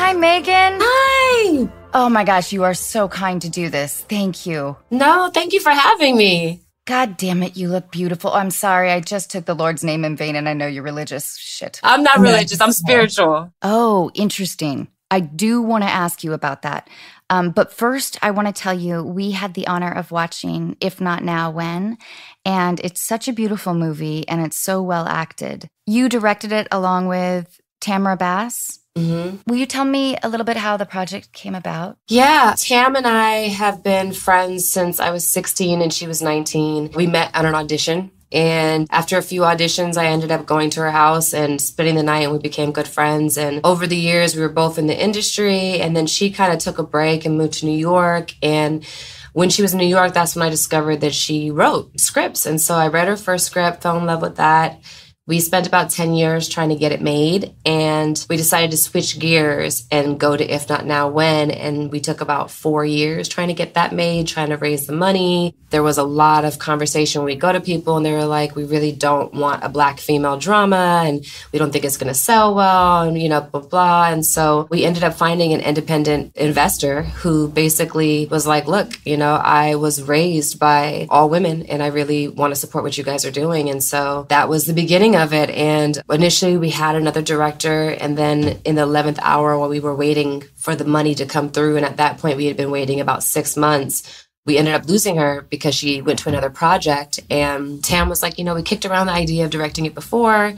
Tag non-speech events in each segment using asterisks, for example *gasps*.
Hi, Meagan. Hi. Oh my gosh, you are so kind to do this. Thank you. No, thank you for having me. God damn it, you look beautiful. I'm sorry, I just took the Lord's name in vain and I know you're religious. Shit. I'm not religious, I'm spiritual. Oh, interesting. I do want to ask you about that. Um, but first, I want to tell you we had the honor of watching If Not Now, When? And it's such a beautiful movie and it's so well acted. You directed it along with Tamara Bass. Mm-hmm. Will you tell me a little bit how the project came about? Yeah, Tam and I have been friends since I was 16 and she was 19. We met at an audition. And after a few auditions, I ended up going to her house and spending the night, and we became good friends. And over the years, we were both in the industry. And then she kind of took a break and moved to New York. And when she was in New York, that's when I discovered that she wrote scripts. And so I read her first script, fell in love with that. We spent about 10 years trying to get it made, and we decided to switch gears and go to If Not Now When. And we took about four years trying to get that made, trying to raise the money. There was a lot of conversation. We go to people, and they were like, We really don't want a black female drama, and we don't think it's going to sell well, and you know, blah, blah. And so we ended up finding an independent investor who basically was like, Look, you know, I was raised by all women, and I really want to support what you guys are doing. And so that was the beginning of it. And initially, we had another director. And then in the 11th hour, while we were waiting for the money to come through, and at that point, we had been waiting about six months. We ended up losing her because she went to another project. And Tam was like, you know, we kicked around the idea of directing it before.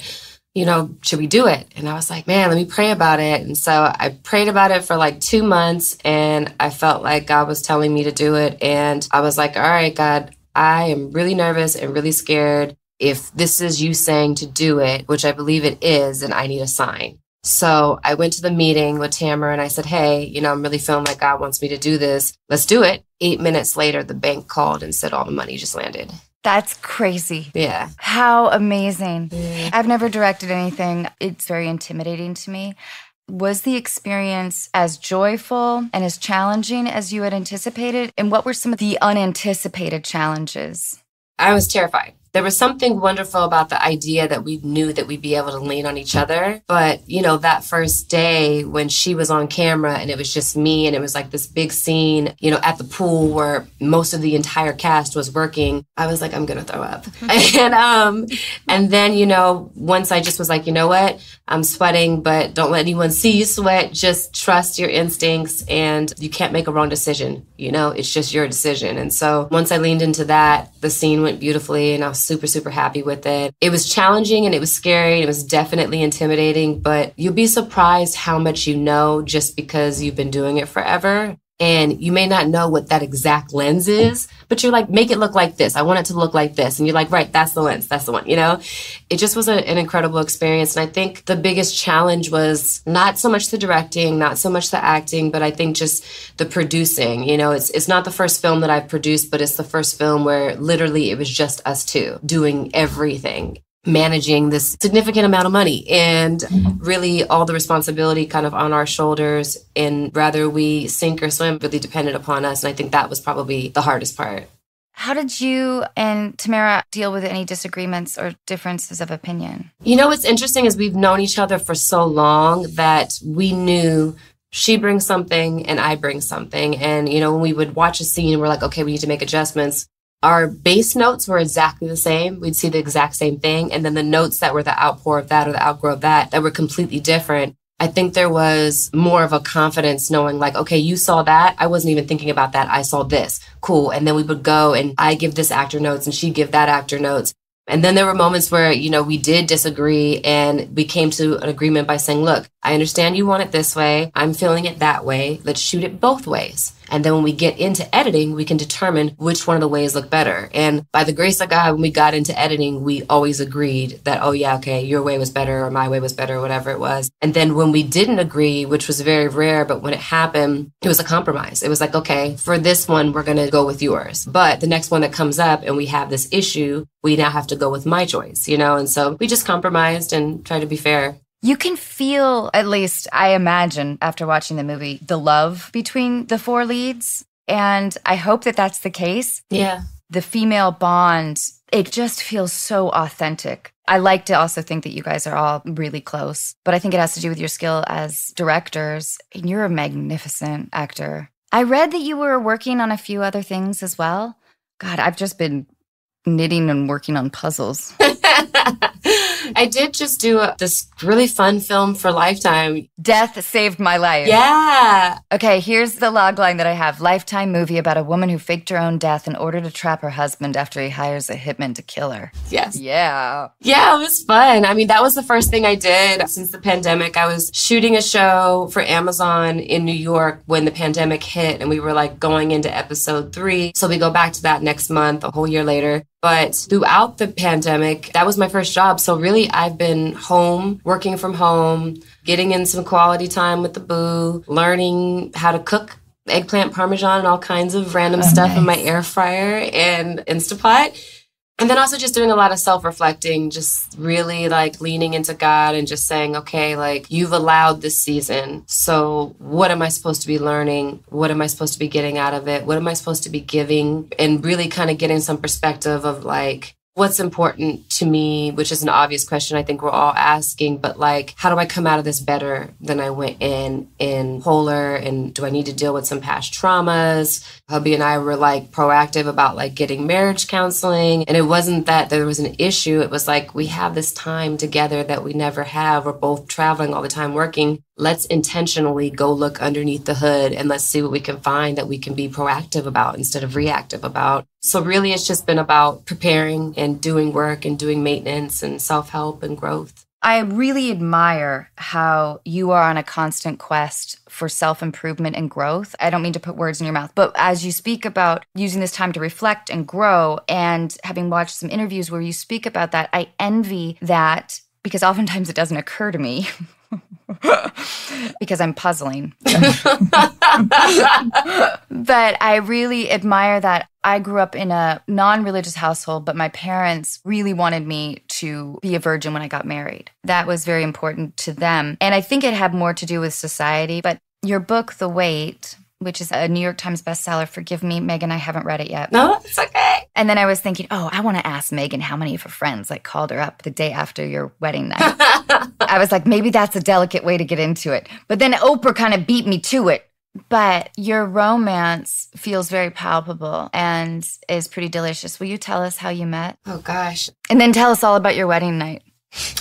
You know, should we do it? And I was like, man, let me pray about it. And so I prayed about it for like two months and I felt like God was telling me to do it. And I was like, all right, God, I am really nervous and really scared if this is you saying to do it, which I believe it is, and I need a sign. So I went to the meeting with Tamara and I said, Hey, you know, I'm really feeling like God wants me to do this. Let's do it. Eight minutes later, the bank called and said all the money just landed. That's crazy. Yeah. How amazing. I've never directed anything, it's very intimidating to me. Was the experience as joyful and as challenging as you had anticipated? And what were some of the unanticipated challenges? I was terrified. There was something wonderful about the idea that we knew that we'd be able to lean on each other. But, you know, that first day when she was on camera and it was just me and it was like this big scene, you know, at the pool where most of the entire cast was working, I was like, I'm going to throw up. *laughs* and, um, and then, you know, once I just was like, you know what? I'm sweating, but don't let anyone see you sweat. Just trust your instincts and you can't make a wrong decision. You know, it's just your decision. And so once I leaned into that, the scene went beautifully and I was super, super happy with it. It was challenging and it was scary. And it was definitely intimidating, but you'll be surprised how much you know just because you've been doing it forever. And you may not know what that exact lens is, but you're like, make it look like this. I want it to look like this. And you're like, right, that's the lens. That's the one, you know? It just was a, an incredible experience. And I think the biggest challenge was not so much the directing, not so much the acting, but I think just the producing. You know, it's, it's not the first film that I've produced, but it's the first film where literally it was just us two doing everything managing this significant amount of money and mm-hmm. really all the responsibility kind of on our shoulders. And rather we sink or swim really depended upon us. And i think that was probably the hardest part. How did you and Tamara deal with any disagreements or differences of opinion? you know what's interesting is we've known each other for so long that we knew she brings something and i bring something. And you know when we would watch a scene we're like okay we need to make adjustments our base notes were exactly the same. We'd see the exact same thing. And then the notes that were the outpour of that or the outgrow of that, that were completely different. I think there was more of a confidence knowing like, okay, you saw that. I wasn't even thinking about that. I saw this. Cool. And then we would go and I give this actor notes and she'd give that actor notes. And then there were moments where, you know, we did disagree and we came to an agreement by saying, look, I understand you want it this way. I'm feeling it that way. Let's shoot it both ways. And then when we get into editing, we can determine which one of the ways look better. And by the grace of God, when we got into editing, we always agreed that, oh, yeah, okay, your way was better or my way was better or whatever it was. And then when we didn't agree, which was very rare, but when it happened, it was a compromise. It was like, okay, for this one, we're going to go with yours. But the next one that comes up and we have this issue, we now have to go with my choice, you know? And so we just compromised and tried to be fair. You can feel, at least I imagine after watching the movie, the love between the four leads. And I hope that that's the case. Yeah. The female bond It just feels so authentic. I like to also think that you guys are all really close, but I think it has to do with your skill as directors. And you're a magnificent actor. I read that you were working on a few other things as well. God, I've just been knitting and working on puzzles. *laughs* I did just do a, this really fun film for Lifetime. Death saved my life. Yeah. Okay, here's the log line that I have Lifetime movie about a woman who faked her own death in order to trap her husband after he hires a hitman to kill her. Yes. Yeah. Yeah, it was fun. I mean, that was the first thing I did since the pandemic. I was shooting a show for Amazon in New York when the pandemic hit, and we were like going into episode three. So we go back to that next month, a whole year later. But throughout the pandemic, that was my first job. So really, I've been home, working from home, getting in some quality time with the boo, learning how to cook eggplant parmesan and all kinds of random Oh, stuff nice. in my air fryer and Instapot. And then also just doing a lot of self reflecting, just really like leaning into God and just saying, okay, like you've allowed this season. So what am I supposed to be learning? What am I supposed to be getting out of it? What am I supposed to be giving? And really kind of getting some perspective of like, what's important to me, which is an obvious question I think we're all asking, but like, how do I come out of this better than I went in, in wholer? And do I need to deal with some past traumas? Hubby and I were like proactive about like getting marriage counseling. And it wasn't that there was an issue. It was like, we have this time together that we never have. We're both traveling all the time working. Let's intentionally go look underneath the hood and let's see what we can find that we can be proactive about instead of reactive about. So really it's just been about preparing and doing work and doing maintenance and self-help and growth. I really admire how you are on a constant quest for self improvement and growth. I don't mean to put words in your mouth, but as you speak about using this time to reflect and grow, and having watched some interviews where you speak about that, I envy that because oftentimes it doesn't occur to me. *laughs* *laughs* because I'm puzzling. *laughs* but I really admire that. I grew up in a non religious household, but my parents really wanted me to be a virgin when I got married. That was very important to them. And I think it had more to do with society. But your book, The Wait, which is a New York Times bestseller, forgive me, Meagan, I haven't read it yet. No, it's okay. And then I was thinking, oh, I want to ask Meagan how many of her friends like called her up the day after your wedding night. *laughs* I was like, maybe that's a delicate way to get into it. But then Oprah kind of beat me to it. But your romance feels very palpable and is pretty delicious. Will you tell us how you met? oh gosh. And then tell us all about your wedding night.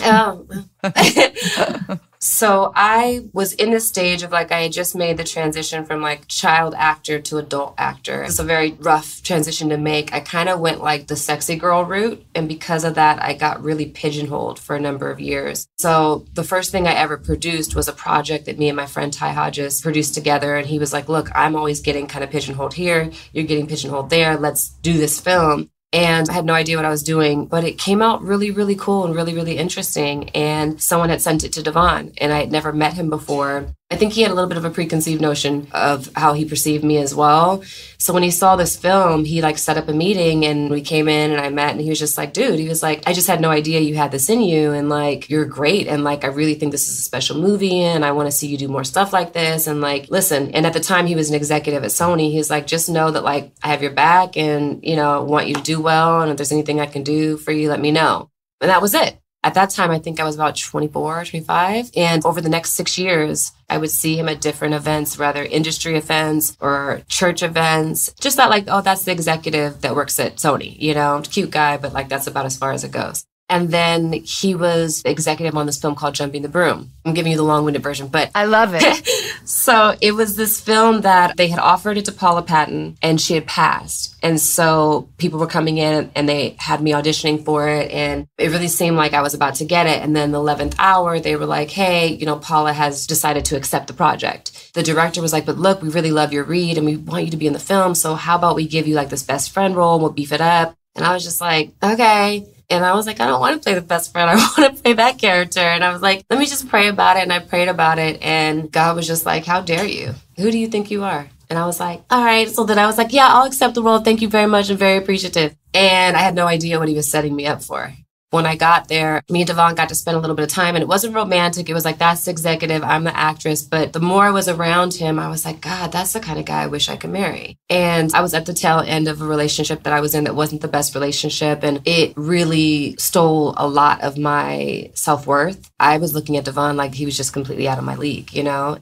Um, *laughs* *laughs* so I was in this stage of like I had just made the transition from like child actor to adult actor. It's a very rough transition to make. I kind of went like the sexy girl route, and because of that, I got really pigeonholed for a number of years. So the first thing I ever produced was a project that me and my friend Ty Hodges produced together, and he was like, "Look, I'm always getting kind of pigeonholed here. You're getting pigeonholed there. Let's do this film." And I had no idea what I was doing, but it came out really, really cool and really, really interesting. And someone had sent it to Devon, and I had never met him before. I think he had a little bit of a preconceived notion of how he perceived me as well. So when he saw this film, he like set up a meeting and we came in and I met and he was just like, dude, he was like, I just had no idea you had this in you and like you're great and like I really think this is a special movie and I want to see you do more stuff like this and like listen. And at the time he was an executive at Sony, he's like, just know that like I have your back and you know, want you to do well and if there's anything I can do for you, let me know. And that was it. At that time, I think I was about 24, 25. And over the next six years, I would see him at different events, rather industry events or church events. Just that, like, oh, that's the executive that works at Sony, you know, cute guy, but like that's about as far as it goes. And then he was executive on this film called Jumping the Broom. I'm giving you the long winded version, but I love it. *laughs* so it was this film that they had offered it to Paula Patton and she had passed. And so people were coming in and they had me auditioning for it. And it really seemed like I was about to get it. And then the 11th hour, they were like, hey, you know, Paula has decided to accept the project. The director was like, but look, we really love your read and we want you to be in the film. So how about we give you like this best friend role and we'll beef it up? And I was just like, okay. And I was like, I don't want to play the best friend. I *laughs* want to play that character. And I was like, let me just pray about it. And I prayed about it. And God was just like, how dare you? Who do you think you are? And I was like, all right. So then I was like, yeah, I'll accept the role. Thank you very much. I'm very appreciative. And I had no idea what he was setting me up for. When I got there, me and Devon got to spend a little bit of time and it wasn't romantic. It was like, that's the executive, I'm the actress. But the more I was around him, I was like, God, that's the kind of guy I wish I could marry. And I was at the tail end of a relationship that I was in that wasn't the best relationship. And it really stole a lot of my self worth. I was looking at Devon like he was just completely out of my league, you know?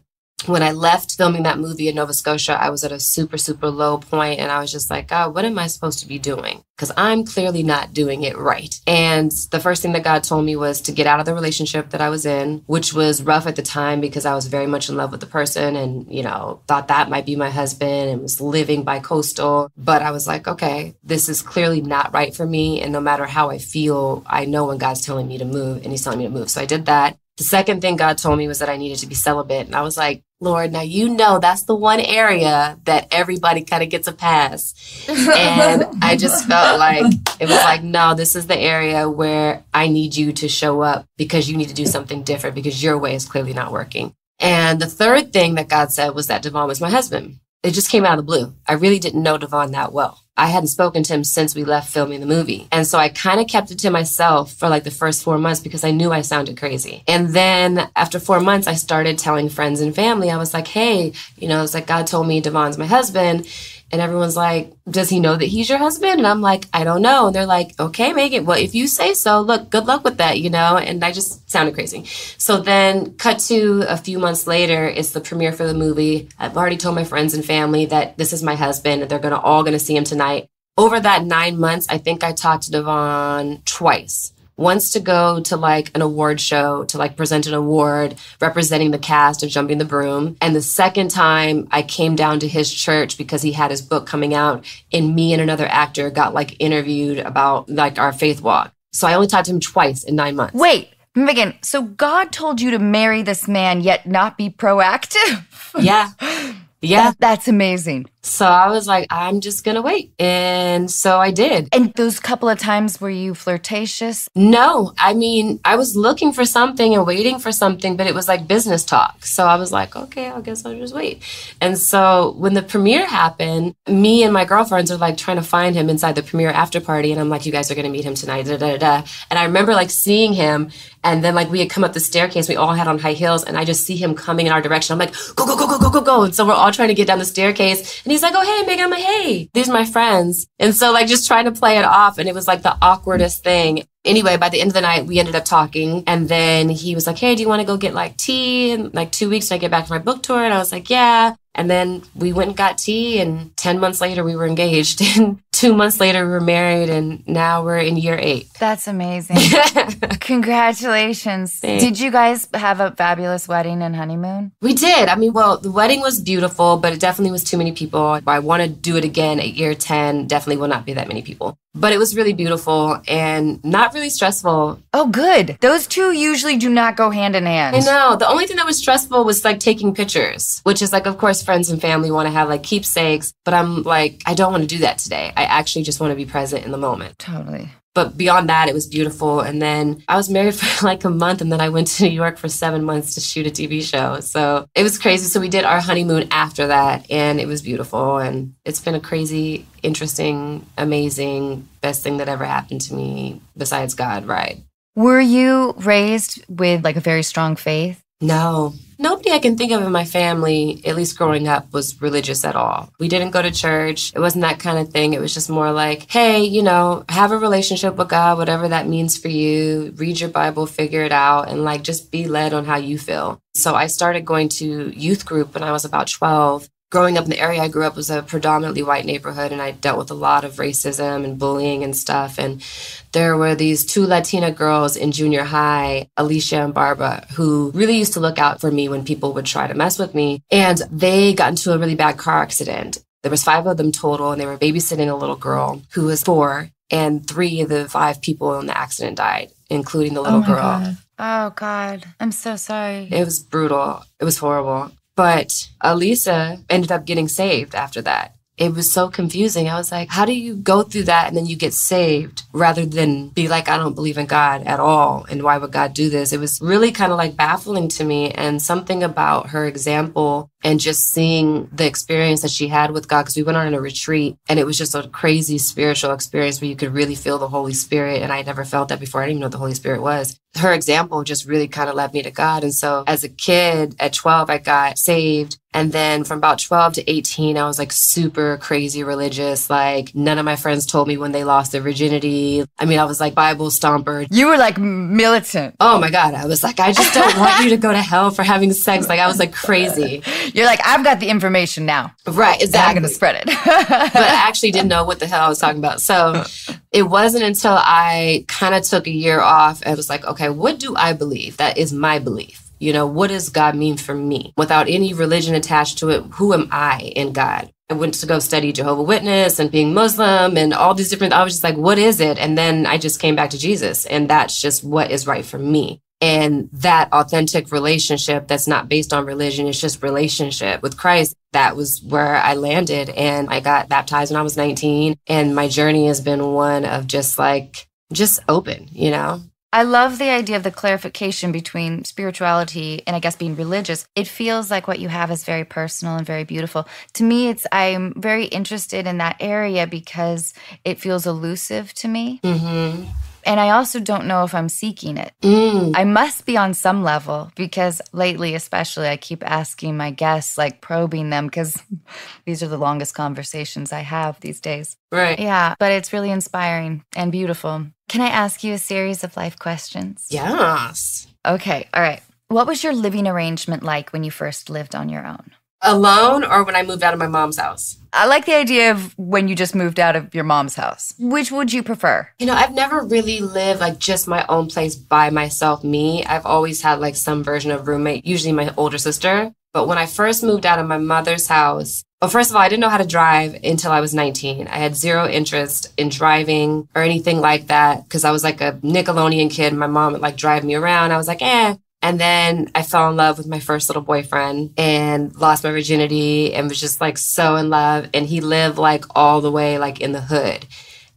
When I left filming that movie in Nova Scotia, I was at a super, super low point and I was just like, God, what am I supposed to be doing? Because I'm clearly not doing it right. And the first thing that God told me was to get out of the relationship that I was in, which was rough at the time because I was very much in love with the person and, you know, thought that might be my husband and was living by coastal. But I was like, okay, this is clearly not right for me. And no matter how I feel, I know when God's telling me to move and he's telling me to move. So I did that. The second thing God told me was that I needed to be celibate. And I was like, Lord, now you know that's the one area that everybody kind of gets a pass. And I just felt *laughs* like it was like, no, this is the area where I need you to show up because you need to do something different because your way is clearly not working. And the third thing that God said was that Devon was my husband. It just came out of the blue. I really didn't know Devon that well. I hadn't spoken to him since we left filming the movie. And so I kind of kept it to myself for like the first four months because I knew I sounded crazy. And then after four months, I started telling friends and family, I was like, hey, you know, it's like God told me Devon's my husband. And everyone's like, Does he know that he's your husband? And I'm like, I don't know. And they're like, Okay, Meagan, well, if you say so, look, good luck with that, you know? And I just sounded crazy. So then, cut to a few months later, it's the premiere for the movie. I've already told my friends and family that this is my husband. They're gonna all gonna see him tonight. Over that nine months, I think I talked to Devon twice wants to go to like an award show to like present an award representing the cast of Jumping the Broom. And the second time I came down to his church because he had his book coming out and me and another actor got like interviewed about like our faith walk. So I only talked to him twice in nine months. Wait, Meagan, so God told you to marry this man yet not be proactive? Yeah. *laughs* Yeah. That, that's amazing. So I was like, I'm just going to wait. And so I did. And those couple of times were you flirtatious? No. I mean, I was looking for something and waiting for something, but it was like business talk. So I was like, okay, I guess I'll just wait. And so when the premiere happened, me and my girlfriends are like trying to find him inside the premiere after party. And I'm like, you guys are going to meet him tonight. Da, da, da, And I remember like seeing him and then like we had come up the staircase, we all had on high heels, and I just see him coming in our direction. I'm like, go, go, go, go, go, go, go. And so we're all trying to get down the staircase. And he's like, oh, hey, Meagan. I'm like, hey, these are my friends. And so like just trying to play it off. And it was like the awkwardest thing. Anyway, by the end of the night, we ended up talking. And then he was like, hey, do you want to go get like tea in like two weeks when I get back from my book tour? And I was like, yeah. And then we went and got tea. And 10 months later, we were engaged. *laughs* And two months later, we were married. And now we're in year eight. That's amazing. *laughs* Congratulations. Thanks. Did you guys have a fabulous wedding and honeymoon? We did. I mean, well, the wedding was beautiful, but it definitely was too many people. I want to do it again at year 10. Definitely will not be that many people. But it was really beautiful and not really stressful. Oh, good. Those two usually do not go hand in hand. I know. The only thing that was stressful was like taking pictures, which is like, of course, friends and family want to have like keepsakes. But I'm like, I don't want to do that today. I actually just want to be present in the moment. Totally. But beyond that, it was beautiful. And then I was married *laughs* for like a month, and then I went to New York for seven months to shoot a TV show. So it was crazy. So we did our honeymoon after that, and it was beautiful. And it's been a crazy, interesting, amazing, best thing that ever happened to me besides God right? Were you raised with like a very strong faith? No, nobody I can think of in my family, at least growing up, was religious at all. We didn't go to church. It wasn't that kind of thing. It was just more like, hey, you know, have a relationship with God, whatever that means for you. Read your Bible, figure it out, and like just be led on how you feel. So I started going to youth group when I was about 12 growing up in the area I grew up was a predominantly white neighborhood and I dealt with a lot of racism and bullying and stuff and there were these two Latina girls in junior high, Alicia and Barbara, who really used to look out for me when people would try to mess with me and they got into a really bad car accident. There was 5 of them total and they were babysitting a little girl who was 4 and 3 of the 5 people in the accident died, including the little oh girl. God. Oh God. I'm so sorry. It was brutal. It was horrible. But Elisa ended up getting saved after that. It was so confusing. I was like, how do you go through that and then you get saved rather than be like, I don't believe in God at all. And why would God do this? It was really kind of like baffling to me. And something about her example and just seeing the experience that she had with God because we went on a retreat and it was just a crazy spiritual experience where you could really feel the Holy Spirit. And I never felt that before. I didn't even know what the Holy Spirit was. Her example just really kind of led me to God. And so as a kid at 12, I got saved and then from about 12 to 18, I was like super crazy religious. Like none of my friends told me when they lost their virginity. I mean, I was like Bible stomper. You were like militant. Oh my God. I was like, I just don't want you to go to hell for having sex. Like I was like crazy. *laughs* You're like, I've got the information now. Right. Exactly. I'm going to spread it. *laughs* but I actually didn't know what the hell I was talking about. So it wasn't until I kind of took a year off and was like, okay, what do I believe? That is my belief. You know, what does God mean for me? Without any religion attached to it, who am I in God? I went to go study Jehovah Witness and being Muslim and all these different I was just like, what is it? And then I just came back to Jesus and that's just what is right for me. And that authentic relationship that's not based on religion, it's just relationship with Christ. That was where I landed and I got baptized when I was 19. And my journey has been one of just like, just open, you know? I love the idea of the clarification between spirituality and I guess being religious. It feels like what you have is very personal and very beautiful. To me, it's I'm very interested in that area because it feels elusive to me. Mm-hmm. And I also don't know if I'm seeking it. Mm. I must be on some level because lately, especially, I keep asking my guests, like probing them, because *laughs* these are the longest conversations I have these days. Right. Yeah, but it's really inspiring and beautiful. Can I ask you a series of life questions? Yes. Okay, all right. What was your living arrangement like when you first lived on your own? Alone or when I moved out of my mom's house? I like the idea of when you just moved out of your mom's house. Which would you prefer? You know, I've never really lived like just my own place by myself, me. I've always had like some version of roommate, usually my older sister. But when I first moved out of my mother's house, well, first of all, I didn't know how to drive until I was 19. I had zero interest in driving or anything like that because I was like a Nickelodeon kid. My mom would like drive me around. I was like, eh, and then I fell in love with my first little boyfriend and lost my virginity and was just like so in love. And he lived like all the way like in the hood.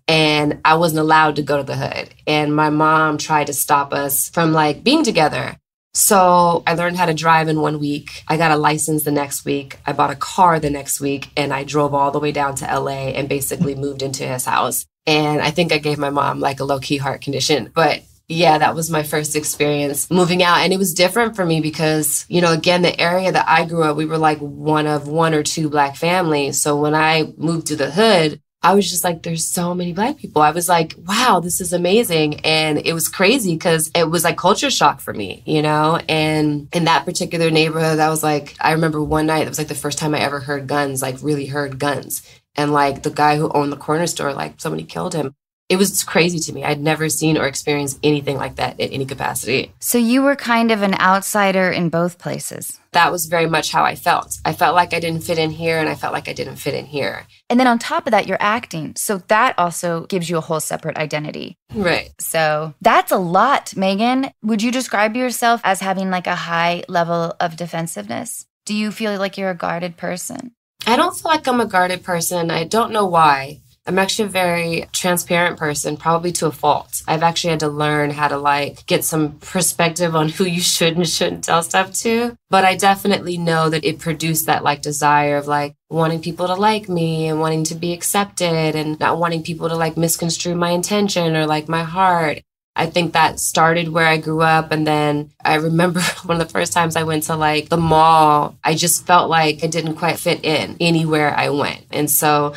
And I wasn't allowed to go to the hood. And my mom tried to stop us from like being together. So I learned how to drive in one week. I got a license the next week. I bought a car the next week and I drove all the way down to LA and basically moved into his house. And I think I gave my mom like a low key heart condition, but yeah, that was my first experience moving out. And it was different for me because, you know, again, the area that I grew up, we were like one of one or two black families. So when I moved to the hood, I was just like, there's so many black people. I was like, wow, this is amazing. And it was crazy because it was like culture shock for me, you know? And in that particular neighborhood, I was like, I remember one night, it was like the first time I ever heard guns, like really heard guns. And like the guy who owned the corner store, like somebody killed him it was crazy to me. I'd never seen or experienced anything like that in any capacity. So you were kind of an outsider in both places. That was very much how I felt. I felt like I didn't fit in here and I felt like I didn't fit in here. And then on top of that, you're acting. So that also gives you a whole separate identity. Right. So that's a lot, Meagan. Would you describe yourself as having like a high level of defensiveness? Do you feel like you're a guarded person? I don't feel like I'm a guarded person. I don't know why. I'm actually a very transparent person, probably to a fault. I've actually had to learn how to like get some perspective on who you should and shouldn't tell stuff to. But I definitely know that it produced that like desire of like wanting people to like me and wanting to be accepted and not wanting people to like misconstrue my intention or like my heart. I think that started where I grew up. And then I remember *laughs* one of the first times I went to like the mall, I just felt like I didn't quite fit in anywhere I went. And so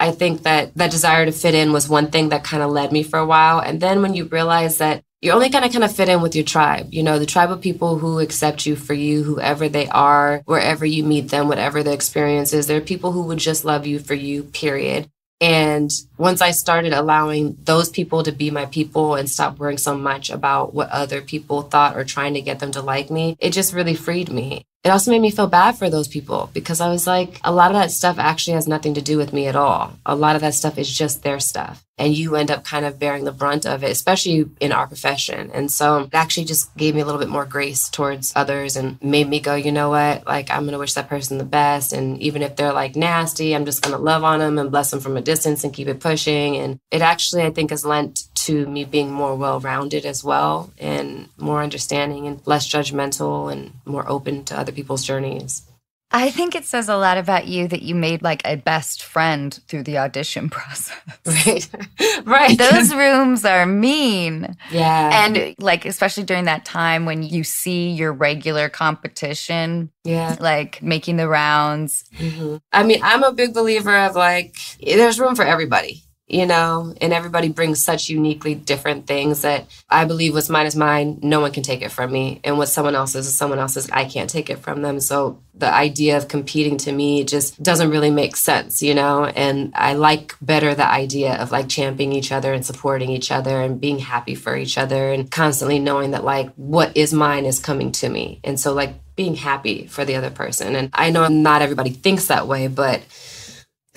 I think that that desire to fit in was one thing that kind of led me for a while. And then when you realize that you're only going to kind of fit in with your tribe, you know, the tribe of people who accept you for you, whoever they are, wherever you meet them, whatever the experience is. There are people who would just love you for you, period. And once I started allowing those people to be my people and stop worrying so much about what other people thought or trying to get them to like me, it just really freed me it also made me feel bad for those people because I was like, a lot of that stuff actually has nothing to do with me at all. A lot of that stuff is just their stuff. And you end up kind of bearing the brunt of it, especially in our profession. And so it actually just gave me a little bit more grace towards others and made me go, you know what? Like, I'm going to wish that person the best. And even if they're like nasty, I'm just going to love on them and bless them from a distance and keep it pushing. And it actually, I think, has lent to me being more well rounded as well and more understanding and less judgmental and more open to other people's journeys. I think it says a lot about you that you made like a best friend through the audition *laughs* process. Right. *laughs* right. Those rooms are mean. yeah. And like, especially during that time when you see your regular competition, yeah. like making the rounds. Mhm. I mean, I'm a big believer of like, there's room for everybody, you know, and everybody brings such uniquely different things that I believe what's mine is mine. No one can take it from me. And what someone else's is someone else's. I can't take it from them. So the idea of competing to me just doesn't really make sense, you know? And I like better the idea of like championing each other and supporting each other and being happy for each other and constantly knowing that like what is mine is coming to me. And so like being happy for the other person. And I know not everybody thinks that way, but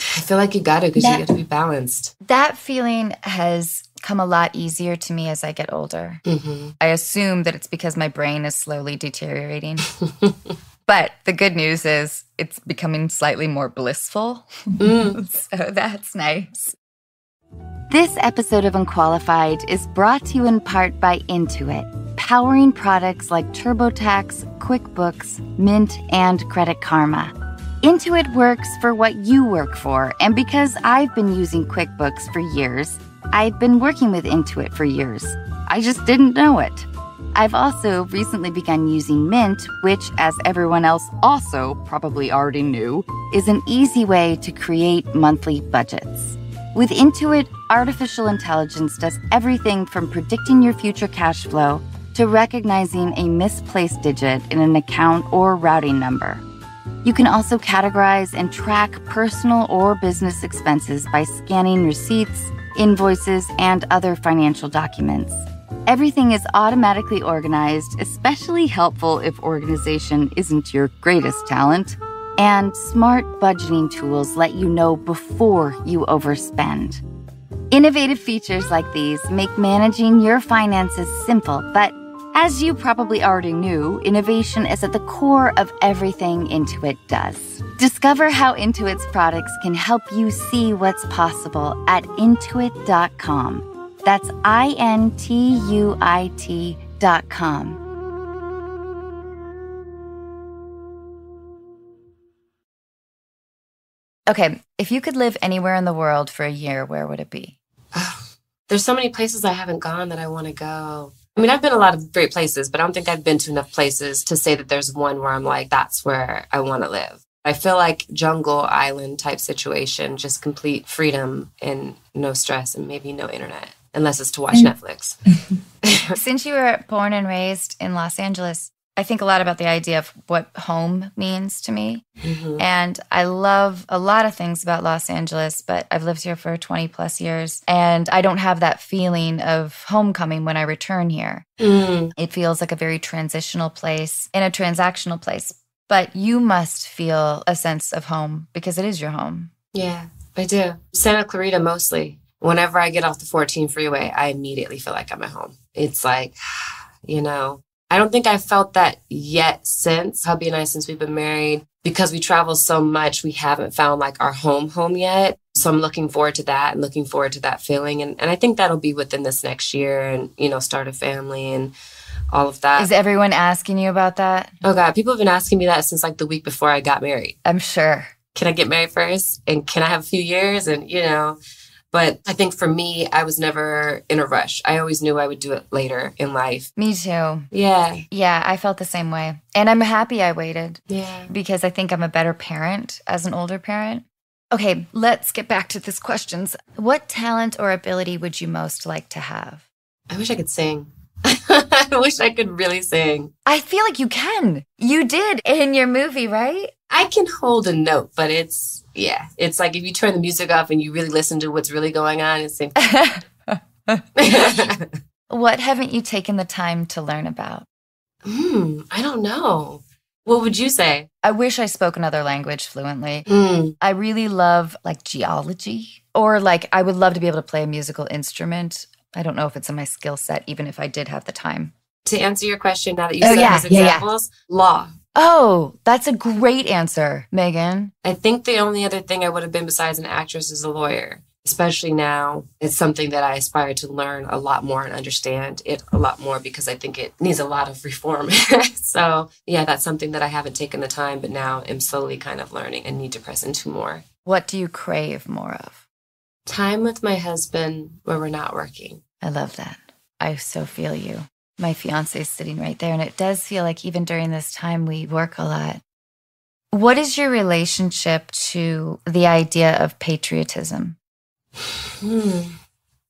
*sighs* I feel like you got to because you That- get to be balanced. That feeling has come a lot easier to me as I get older. hmm I assume that it's because my brain is slowly deteriorating. *laughs* but the good news is it's becoming slightly more blissful. Mm. *laughs* so that's nice. This episode of Unqualified is brought to you in part by Intuit, powering products like TurboTax, QuickBooks, Mint, and Credit Karma. Intuit works for what you work for, and because I've been using QuickBooks for years, I've been working with Intuit for years. I just didn't know it. I've also recently begun using Mint, which, as everyone else also probably already knew, is an easy way to create monthly budgets. With Intuit, artificial intelligence does everything from predicting your future cash flow to recognizing a misplaced digit in an account or routing number. You can also categorize and track personal or business expenses by scanning receipts, invoices, and other financial documents. Everything is automatically organized, especially helpful if organization isn't your greatest talent. And smart budgeting tools let you know before you overspend. Innovative features like these make managing your finances simple, but as you probably already knew, innovation is at the core of everything Intuit does. Discover how Intuit's products can help you see what's possible at intuit.com. That's I N T U I T.com. Okay, if you could live anywhere in the world for a year, where would it be? *sighs* There's so many places I haven't gone that I want to go. I mean, I've been a lot of great places, but I don't think I've been to enough places to say that there's one where I'm like, that's where I want to live. I feel like jungle island type situation, just complete freedom and no stress and maybe no internet, unless it's to watch Netflix. *laughs* *laughs* Since you were born and raised in Los Angeles, I think a lot about the idea of what home means to me. Mhm. And I love a lot of things about Los Angeles, but I've lived here for 20 plus years. And I don't have that feeling of homecoming when I return here. Mm. It feels like a very transitional place and a transactional place. But you must feel a sense of home because it is your home. Yeah, I do. Santa Clarita mostly. Whenever I get off the 14 freeway, I immediately feel like I'm at home. It's like, *sighs* you know, I don't think I've felt that yet since hubby and I, since we've been married, because we travel so much, we haven't found like our home home yet. So I'm looking forward to that and looking forward to that feeling. And, and I think that'll be within this next year and, you know, start a family and all of that. Is everyone asking you about that? oh God, people have been asking me that since like the week before I got married. I'm sure. can I get married first? And can I have a few years? And, you know, but I think for me, I was never in a rush. I always knew I would do it later in life. Me too. Yeah. Yeah, I felt the same way. And I'm happy I waited Yeah. because I think I'm a better parent as an older parent. Okay, let's get back to this questions. What talent or ability would you most like to have? I wish I could sing. *laughs* I wish I could really sing. I feel like you can. You did in your movie, right? I can hold a note, but it's, yeah, it's like if you turn the music off and you really listen to what's really going on, it's like, *laughs* what haven't you taken the time to learn about? hmm, I don't know. What would you say? I wish I spoke another language fluently. Hmm. I really love like geology, or like I would love to be able to play a musical instrument. I don't know if it's in my skill set, even if I did have the time. To answer your question, now that you Oh, said yeah, those yeah, yeah. examples, law. Oh, that's a great answer, Meagan. I think the only other thing I would have been besides an actress is a lawyer. especially now, it's something that I aspire to learn a lot more and understand it a lot more because I think it needs a lot of reform. *laughs* so, yeah, that's something that I haven't taken the time, but now am slowly kind of learning and need to press into more. What do you crave more of? Time with my husband where we're not working. I love that. I so feel you. My fiance is sitting right there, and it does feel like even during this time, we work a lot. What is your relationship to the idea of patriotism? Hmm.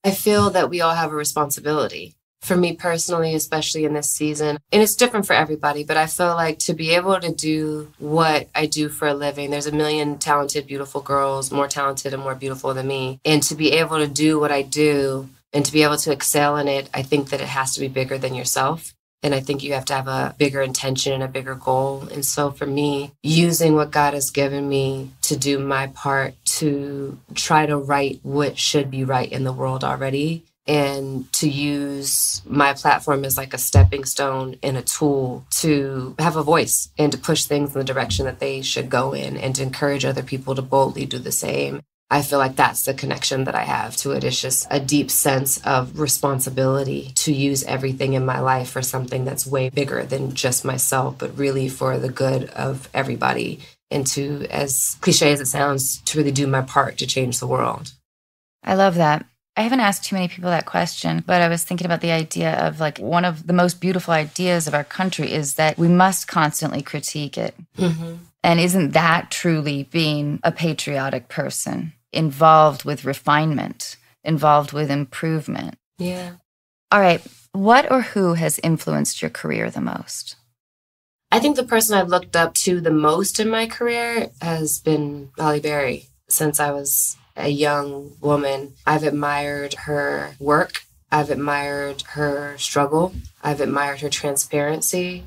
I feel that we all have a responsibility. For me personally, especially in this season, and it's different for everybody, but I feel like to be able to do what I do for a living, there's a million talented, beautiful girls, more talented and more beautiful than me. And to be able to do what I do and to be able to excel in it, I think that it has to be bigger than yourself. And I think you have to have a bigger intention and a bigger goal. And so for me, using what God has given me to do my part to try to right what should be right in the world already and to use my platform as like a stepping stone and a tool to have a voice and to push things in the direction that they should go in and to encourage other people to boldly do the same. I feel like that's the connection that I have to it. It's just a deep sense of responsibility to use everything in my life for something that's way bigger than just myself, but really for the good of everybody. And to, as cliche as it sounds, to really do my part to change the world. I love that. I haven't asked too many people that question, but I was thinking about the idea of like one of the most beautiful ideas of our country is that we must constantly critique it. Mm-hmm. And isn't that truly being a patriotic person? involved with refinement, involved with improvement. Yeah. All right. What or who has influenced your career the most? I think the person I've looked up to the most in my career has been Halle Berry. Since I was a young woman, I've admired her work. I've admired her struggle. I've admired her transparency.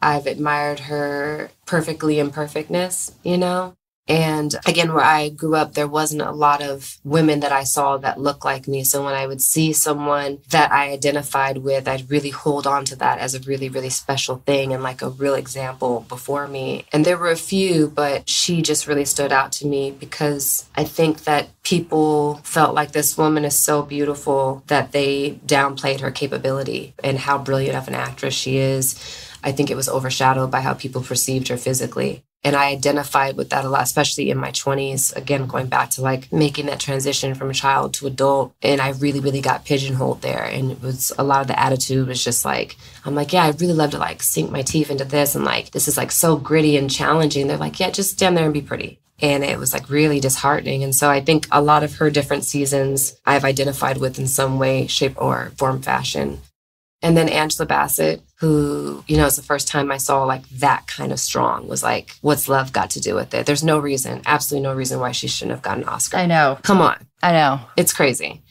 I've admired her perfectly imperfectness, you know? And again, where I grew up, there wasn't a lot of women that I saw that looked like me. So when I would see someone that I identified with, I'd really hold on to that as a really, really special thing and like a real example before me. And there were a few, but she just really stood out to me because I think that people felt like this woman is so beautiful that they downplayed her capability and how brilliant of an actress she is. I think it was overshadowed by how people perceived her physically. And I identified with that a lot, especially in my 20s. Again, going back to like making that transition from a child to adult. And I really, really got pigeonholed there. And it was a lot of the attitude was just like, I'm like, yeah, I really love to like sink my teeth into this. And like, this is like so gritty and challenging. They're like, yeah, just stand there and be pretty. And it was like really disheartening. And so I think a lot of her different seasons I've identified with in some way, shape, or form, fashion. And then Angela Bassett, who, you know, it's the first time I saw like that kind of strong was like, what's love got to do with it? There's no reason, absolutely no reason why she shouldn't have gotten an Oscar. I know. Come on. I know. It's crazy.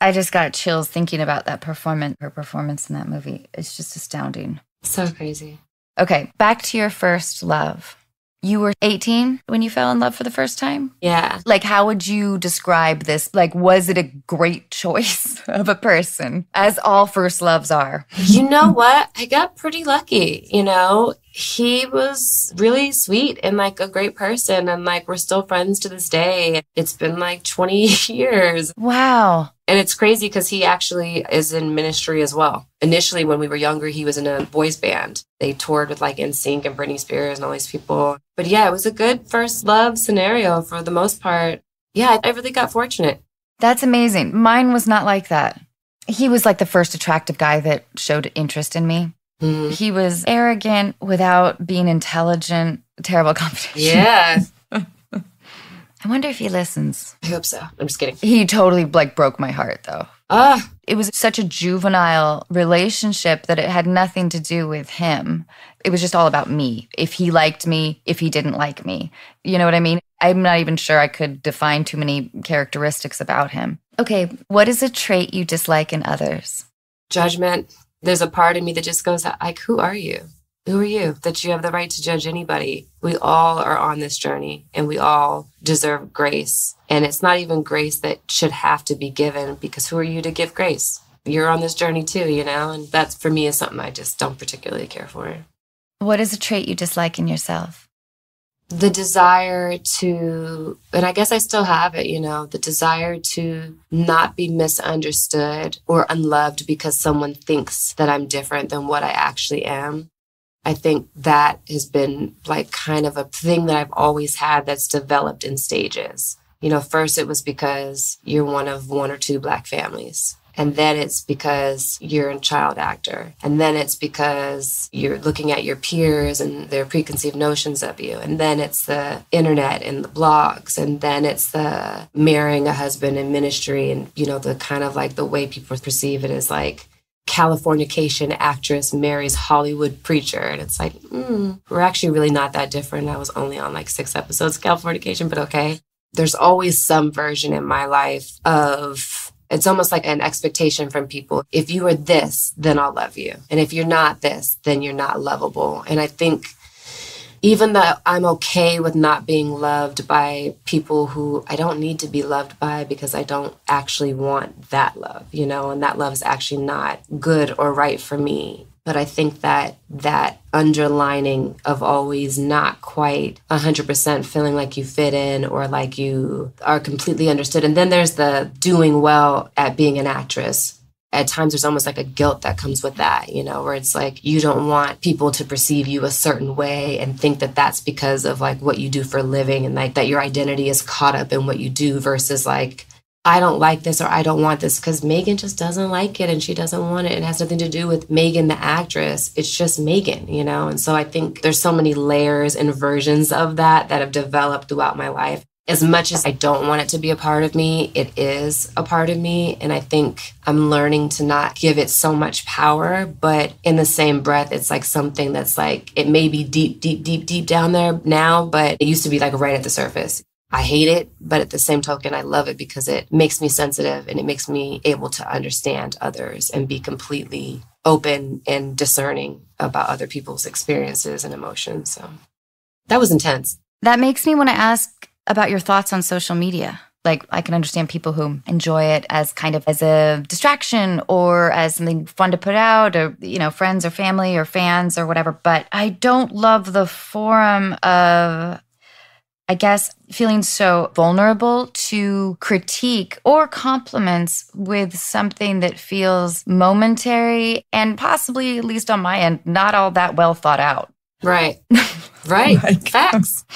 I just got chills thinking about that performance, her performance in that movie. It's just astounding. So crazy. Okay, back to your first love. You were 18 when you fell in love for the first time? Yeah. Like, how would you describe this? Like, was it a great *laughs* choice of a person, as all first loves are? You know what? I got pretty lucky. You know, he was really sweet and like a great person. And like, we're still friends to this day. It's been like 20 *laughs* years. Wow. And it's crazy because he actually is in ministry as well. Initially, when we were younger, he was in a boys band. They toured with like NSYNC and Britney Spears and all these people. But yeah, it was a good first love scenario for the most part. Yeah, I really got fortunate. That's amazing. Mine was not like that. He was like the first attractive guy that showed interest in me. Mm. He was arrogant without being intelligent, terrible competition. Yeah. *laughs* I wonder if he listens. I hope so. I'm just kidding. He totally like broke my heart though. Ah. It was such a juvenile relationship that it had nothing to do with him. It was just all about me. If he liked me, if he didn't like me. You know what I mean? I'm not even sure I could define too many characteristics about him. Okay, what is a trait you dislike in others? Judgment. There's a part of me that just goes like, who are you? who are you that you have the right to judge anybody? We all are on this journey and we all deserve grace. And it's not even grace that should have to be given because who are you to give grace? You're on this journey too, you know? And that's for me is something I just don't particularly care for. What is a trait you dislike in yourself? The desire to, and I guess I still have it, you know, the desire to not be misunderstood or unloved because someone thinks that I'm different than what I actually am. I think that has been like kind of a thing that I've always had that's developed in stages. You know, first it was because you're one of one or two black families. And then it's because you're a child actor. And then it's because you're looking at your peers and their preconceived notions of you. And then it's the internet and the blogs. And then it's the marrying a husband in ministry and, you know, the kind of like the way people perceive it is like, Californication actress marries Hollywood preacher. And it's like, mm, we're actually really not that different. I was only on like six episodes of Californication, but okay. There's always some version in my life of it's almost like an expectation from people. If you are this, then I'll love you. And if you're not this, then you're not lovable. And I think even though I'm okay with not being loved by people who I don't need to be loved by because I don't actually want that love, you know, and that love is actually not good or right for me. But I think that that underlining of always not quite 100% feeling like you fit in or like you are completely understood. And then there's the doing well at being an actress. At times, there's almost like a guilt that comes with that, you know, where it's like you don't want people to perceive you a certain way and think that that's because of like what you do for a living and like that your identity is caught up in what you do versus like I don't like this or I don't want this because Meagan just doesn't like it and she doesn't want it. It has nothing to do with Meagan, the actress. It's just Meagan, you know? And so I think there's so many layers and versions of that that have developed throughout my life. As much as I don't want it to be a part of me, it is a part of me. And I think I'm learning to not give it so much power, but in the same breath, it's like something that's like, it may be deep, deep, deep, deep down there now, but it used to be like right at the surface. I hate it, but at the same token, I love it because it makes me sensitive and it makes me able to understand others and be completely open and discerning about other people's experiences and emotions. So that was intense. That makes me want to ask about your thoughts on social media. Like I can understand people who enjoy it as kind of as a distraction or as something fun to put out or you know friends or family or fans or whatever, but I don't love the forum of I guess, feeling so vulnerable to critique or compliments with something that feels momentary and possibly, at least on my end, not all that well thought out. Right. *laughs* Right. like, Facts.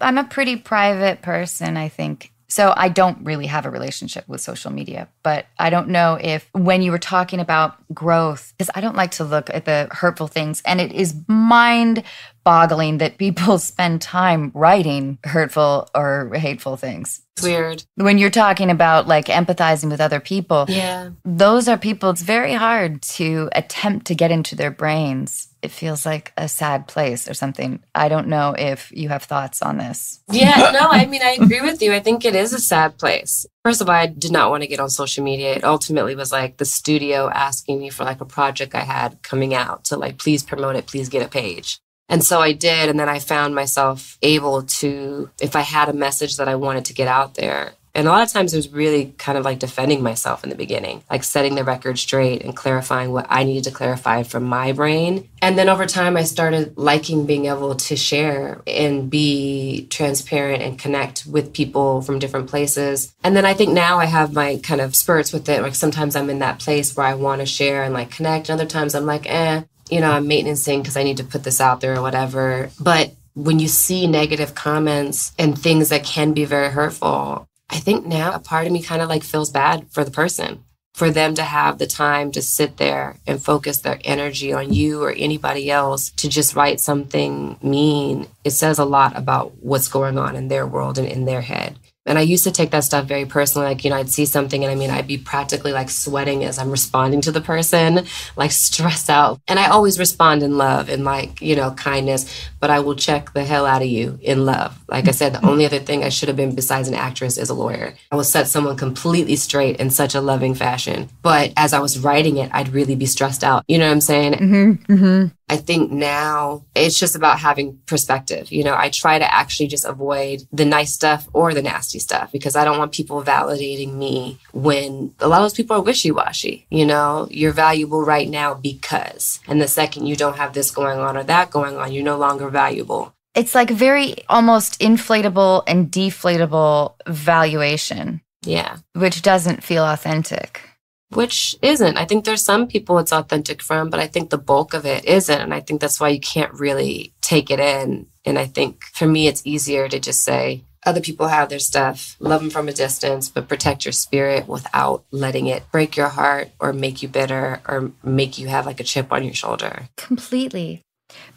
I'm a pretty private person, I think. So I don't really have a relationship with social media, but I don't know if when you were talking about growth, because I don't like to look at the hurtful things, and it is mind boggling that people *laughs* spend time writing hurtful or hateful things. It's weird. When you're talking about like empathizing with other people, yeah. those are people it's very hard to attempt to get into their brains. It feels like a sad place or something. I don't know if you have thoughts on this. Yeah, no, I mean, I agree with you. I think it is a sad place. First of all, I did not want to get on social media. It ultimately was like the studio asking me for like a project I had coming out to like, please promote it, please get a page. And so I did. And then I found myself able to, if I had a message that I wanted to get out there, and a lot of times it was really kind of like defending myself in the beginning, like setting the record straight and clarifying what I needed to clarify from my brain. And then over time, I started liking being able to share and be transparent and connect with people from different places. And then I think now I have my kind of spurts with it. Like sometimes I'm in that place where I want to share and like connect. And other times I'm like, eh, you know, I'm maintenancing because I need to put this out there or whatever. But when you see negative comments and things that can be very hurtful, I think now a part of me kind of like feels bad for the person, for them to have the time to sit there and focus their energy on you or anybody else to just write something mean. It says a lot about what's going on in their world and in their head. And I used to take that stuff very personally. Like, you know, I'd see something and I mean, I'd be practically like sweating as I'm responding to the person, like *laughs* stressed out. And I always respond in love and like, you know, kindness, but I will check the hell out of you in love. Like I said, the only other thing I should have been besides an actress is a lawyer. I will set someone completely straight in such a loving fashion. But as I was writing it, I'd really be stressed out. You know what I'm saying? Mm-hmm, mm-hmm. I think now it's just about having perspective. You know, I try to actually just avoid the nice stuff or the nasty stuff because I don't want people validating me when a lot of those people are wishy washy. You know, you're valuable right now because, and the second you don't have this going on or that going on, you're no longer valuable. It's like very almost inflatable and deflatable valuation. Yeah. Which doesn't feel authentic. Which isn't. I think there's some people it's authentic from, but I think the bulk of it isn't. And I think that's why you can't really take it in. And I think for me, it's easier to just say, other people have their stuff, love them from a distance, but protect your spirit without letting it break your heart or make you bitter or make you have like a chip on your shoulder. Completely.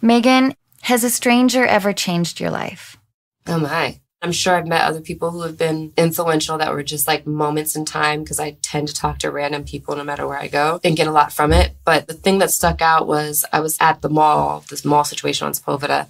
Meagan, has a stranger ever changed your life? Oh my. I'm sure I've met other people who have been influential that were just like moments in time because I tend to talk to random people no matter where I go and get a lot from it. But the thing that stuck out was I was at the mall, this mall situation on Sepulveda,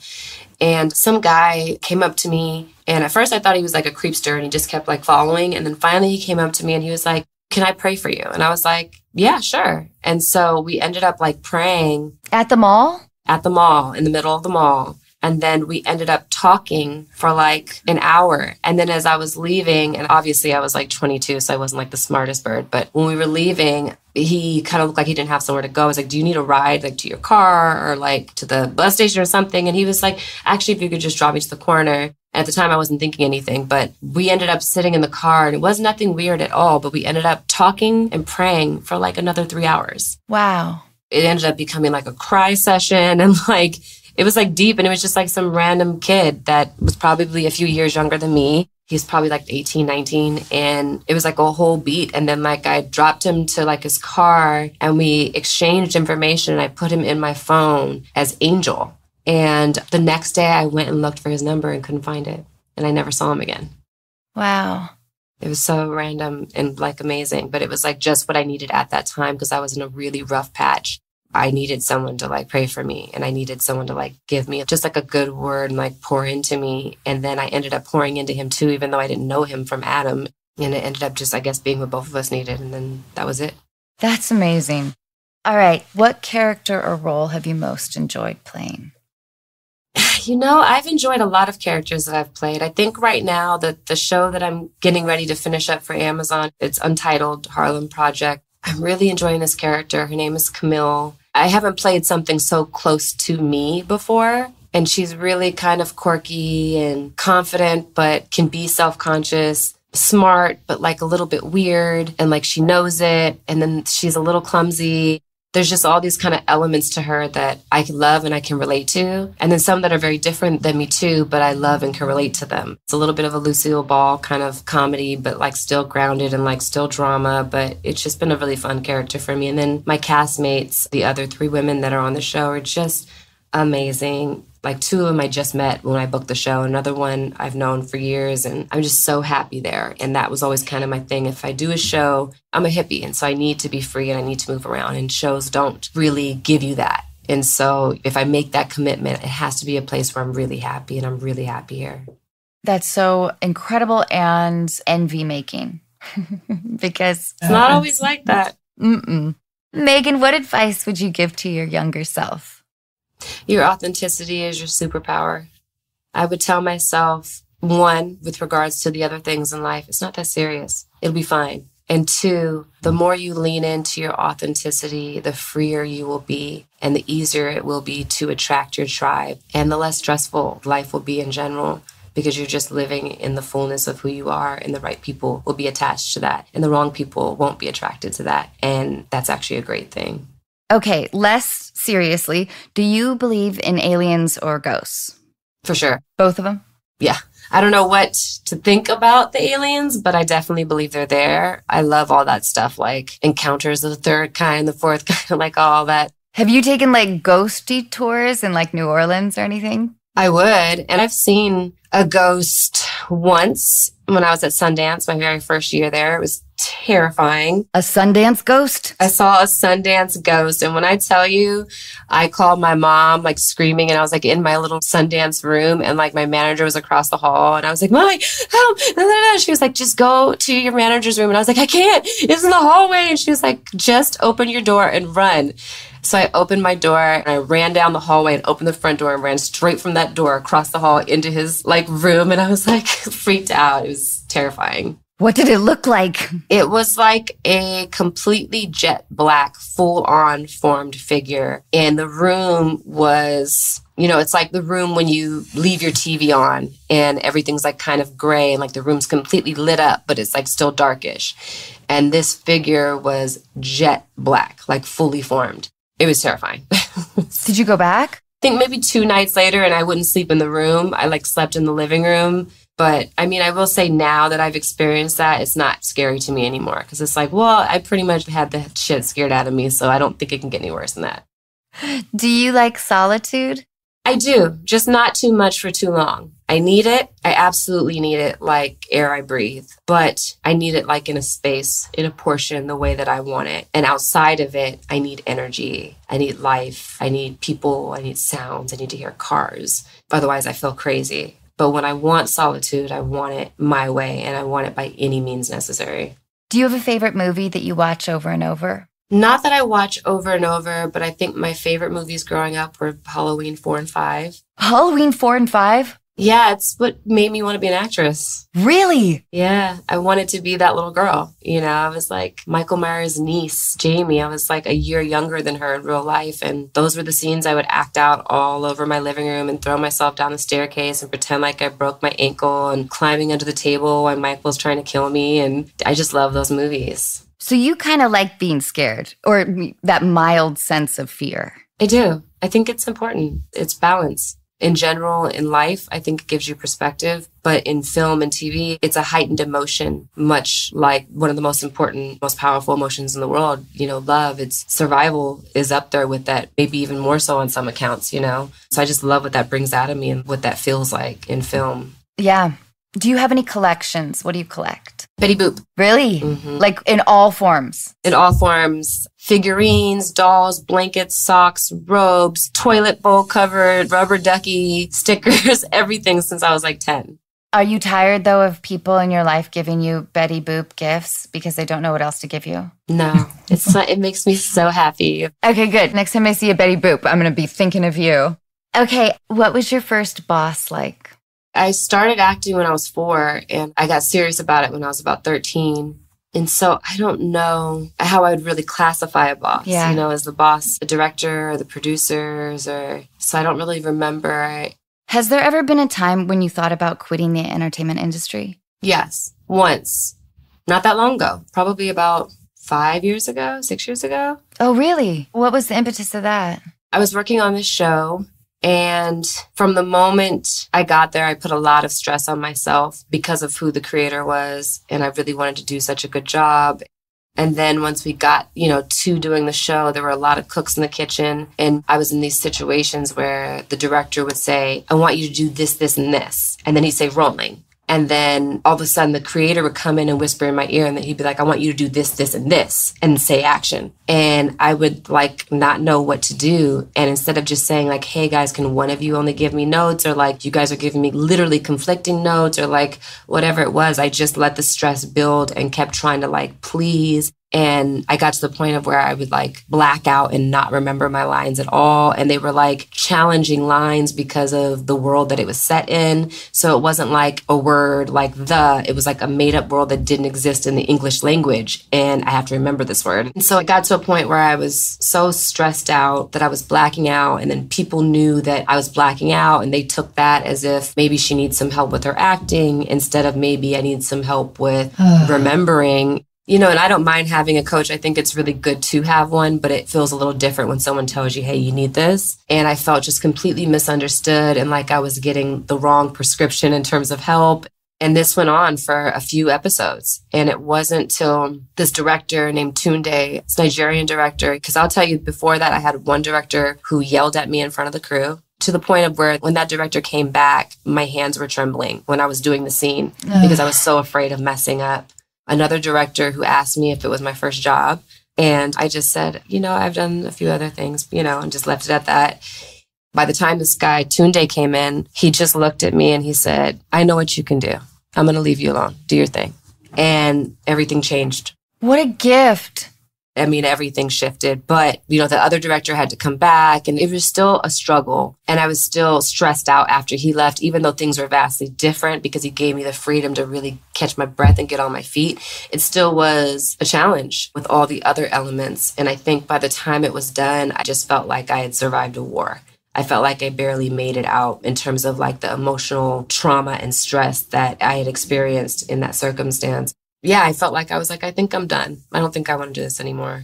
and some guy came up to me. And at first I thought he was like a creepster and he just kept like following. And then finally he came up to me and he was like, Can I pray for you? And I was like, Yeah, sure. And so we ended up like praying at the mall? At the mall, in the middle of the mall. And then we ended up talking for like an hour. And then as I was leaving, and obviously I was like 22, so I wasn't like the smartest bird, but when we were leaving, he kind of looked like he didn't have somewhere to go. I was like, Do you need a ride like to your car or like to the bus station or something? And he was like, Actually, if you could just drop me to the corner. And At the time, I wasn't thinking anything, but we ended up sitting in the car and it was nothing weird at all. But we ended up talking and praying for like another three hours. Wow. It ended up becoming like a cry session *laughs* and like, it was like deep and it was just like some random kid that was probably a few years younger than me. He's probably like 18, 19. And it was like a whole beat. And then like I dropped him to like his car and we exchanged information and I put him in my phone as Angel. And the next day I went and looked for his number and couldn't find it. And I never saw him again. Wow. It was so random and like amazing, but it was like just what I needed at that time because I was in a really rough patch. I needed someone to like pray for me and I needed someone to like give me just like a good word and like pour into me. And then I ended up pouring into him too, even though I didn't know him from Adam. And it ended up just, I guess, being what both of us needed. And then that was it. That's amazing. All right. What character or role have you most enjoyed playing? *sighs* You know, I've enjoyed a lot of characters that I've played. I think right now that the show that I'm getting ready to finish up for Amazon, it's untitled Harlem Project. I'm really enjoying this character. Her name is Camille. I haven't played something so close to me before. And she's really kind of quirky and confident, but can be self conscious, smart, but like a little bit weird. And like she knows it. And then she's a little clumsy there's just all these kind of elements to her that I can love and I can relate to. And then some that are very different than me too, but I love and can relate to them. It's a little bit of a Lucille Ball kind of comedy, but like still grounded and like still drama. But it's just been a really fun character for me. And then my castmates, the other three women that are on the show, are just amazing like two of them I just met when I booked the show. Another one I've known for years, and I'm just so happy there. And that was always kind of my thing. If I do a show, I'm a hippie, and so I need to be free and I need to move around. And shows don't really give you that. And so if I make that commitment, it has to be a place where I'm really happy, and I'm really happy here. That's so incredible and envy making *laughs* because it's not always like that. Mm-mm. Meagan, what advice would you give to your younger self? Your authenticity is your superpower. I would tell myself, one, with regards to the other things in life, it's not that serious. It'll be fine. And two, the more you lean into your authenticity, the freer you will be and the easier it will be to attract your tribe and the less stressful life will be in general because you're just living in the fullness of who you are and the right people will be attached to that and the wrong people won't be attracted to that. And that's actually a great thing. Okay, less seriously, do you believe in aliens or ghosts? For sure. Both of them? Yeah. I don't know what to think about the aliens, but I definitely believe they're there. I love all that stuff, like encounters of the third kind, the fourth *laughs* kind, like all that. Have you taken like ghosty tours in like New Orleans or anything? I would. And I've seen a ghost once when I was at Sundance, my very first year there. It was terrifying. A Sundance ghost? I saw a Sundance ghost. And when I tell you, I called my mom like screaming and I was like in my little Sundance room and like my manager was across the hall and I was like, Mom, help. No, no, no. She was like, just go to your manager's room. And I was like, I can't. It's in the hallway. And she was like, just open your door and run. So I opened my door and I ran down the hallway and opened the front door and ran straight from that door across the hall into his like room. And I was like *laughs* freaked out. It was terrifying. What did it look like? It was like a completely jet black, full on formed figure. And the room was You know, it's like the room when you leave your TV on and everything's like kind of gray and like the room's completely lit up, but it's like still darkish. And this figure was jet black, like fully formed. It was terrifying. *laughs* Did you go back? I think maybe two nights later and I wouldn't sleep in the room. I like slept in the living room. But I mean, I will say now that I've experienced that, it's not scary to me anymore because it's like, well, I pretty much had the shit scared out of me. So I don't think it can get any worse than that. *gasps* Do you like solitude? I do, just not too much for too long. I need it. I absolutely need it like air I breathe, but I need it like in a space, in a portion, the way that I want it. And outside of it, I need energy. I need life. I need people. I need sounds. I need to hear cars. Otherwise, I feel crazy. But when I want solitude, I want it my way and I want it by any means necessary. Do you have a favorite movie that you watch over and over? Not that I watch over and over, but I think my favorite movies growing up were Halloween 4 and 5. Halloween 4 and 5? Yeah, it's what made me want to be an actress. Really? Yeah, I wanted to be that little girl. You know, I was like Michael Myers' niece, Jamie. I was like a year younger than her in real life. And those were the scenes I would act out all over my living room and throw myself down the staircase and pretend like I broke my ankle and climbing under the table while Michael was trying to kill me. And I just love those movies. So you kind of like being scared or that mild sense of fear. I do. I think it's important. It's balance in general in life, I think it gives you perspective. But in film and TV, it's a heightened emotion, much like one of the most important, most powerful emotions in the world. You know, love, it's survival is up there with that, maybe even more so on some accounts, you know? So I just love what that brings out of me and what that feels like in film. Yeah. Do you have any collections? What do you collect? Betty Boop. Really? Mm-hmm. Like in all forms? In all forms. Figurines, dolls, blankets, socks, robes, toilet bowl covered, rubber ducky, *laughs* stickers, everything since I was like 10. Are you tired though of people in your life giving you Betty Boop gifts because they don't know what else to give you? No, *laughs* it's not, it makes me so happy. Okay, good. Next time I see a Betty Boop, I'm going to be thinking of you. Okay, what was your first boss like? I started acting when I was four and I got serious about it when I was about 13. And so I don't know how I would really classify a boss, yeah. you know, as the boss, the director or the producers or so I don't really remember. Has there ever been a time when you thought about quitting the entertainment industry? Yes, once. Not that long ago, probably about five years ago, six years ago. Oh, really? What was the impetus of that? I was working on this show and from the moment I got there, I put a lot of stress on myself because of who the creator was. And I really wanted to do such a good job. And then once we got, you know, to doing the show, there were a lot of cooks in the kitchen. And I was in these situations where the director would say, I want you to do this, this, and this. And then he'd say, rolling. And then all of a sudden the creator would come in and whisper in my ear and then he'd be like, I want you to do this, this, and this and say action. And I would like not know what to do. And instead of just saying like, Hey guys, can one of you only give me notes? Or like, you guys are giving me literally conflicting notes or like whatever it was, I just let the stress build and kept trying to like please and I got to the point of where I would like black out and not remember my lines at all. And they were like challenging lines because of the world that it was set in. So it wasn't like a word like the, it was like a made up world that didn't exist in the English language. And I have to remember this word. And so it got to a point where I was so stressed out that I was blacking out. And then people knew that I was blacking out and they took that as if maybe she needs some help with her acting instead of maybe I need some help with *sighs* remembering you know, and I don't mind having a coach. I think it's really good to have one, but it feels a little different when someone tells you, hey, you need this. And I felt just completely misunderstood and like I was getting the wrong prescription in terms of help. And this went on for a few episodes. And it wasn't till this director named Tunde, this Nigerian director, because I'll tell you before that, I had one director who yelled at me in front of the crew to the point of where when that director came back, my hands were trembling when I was doing the scene because I was so afraid of messing up another director who asked me if it was my first job. And I just said, you know, I've done a few other things, you know, and just left it at that. By the time this guy, Tunde, came in, he just looked at me and he said, I know what you can do. I'm going to leave you alone. Do your thing. And everything changed. What a gift. I mean, everything shifted, but you know, the other director had to come back and it was still a struggle. And I was still stressed out after he left, even though things were vastly different because he gave me the freedom to really catch my breath and get on my feet. It still was a challenge with all the other elements. And I think by the time it was done, I just felt like I had survived a war. I felt like I barely made it out in terms of like the emotional trauma and stress that I had experienced in that circumstance. Yeah, I felt like I was like, I think I'm done. I don't think I want to do this anymore.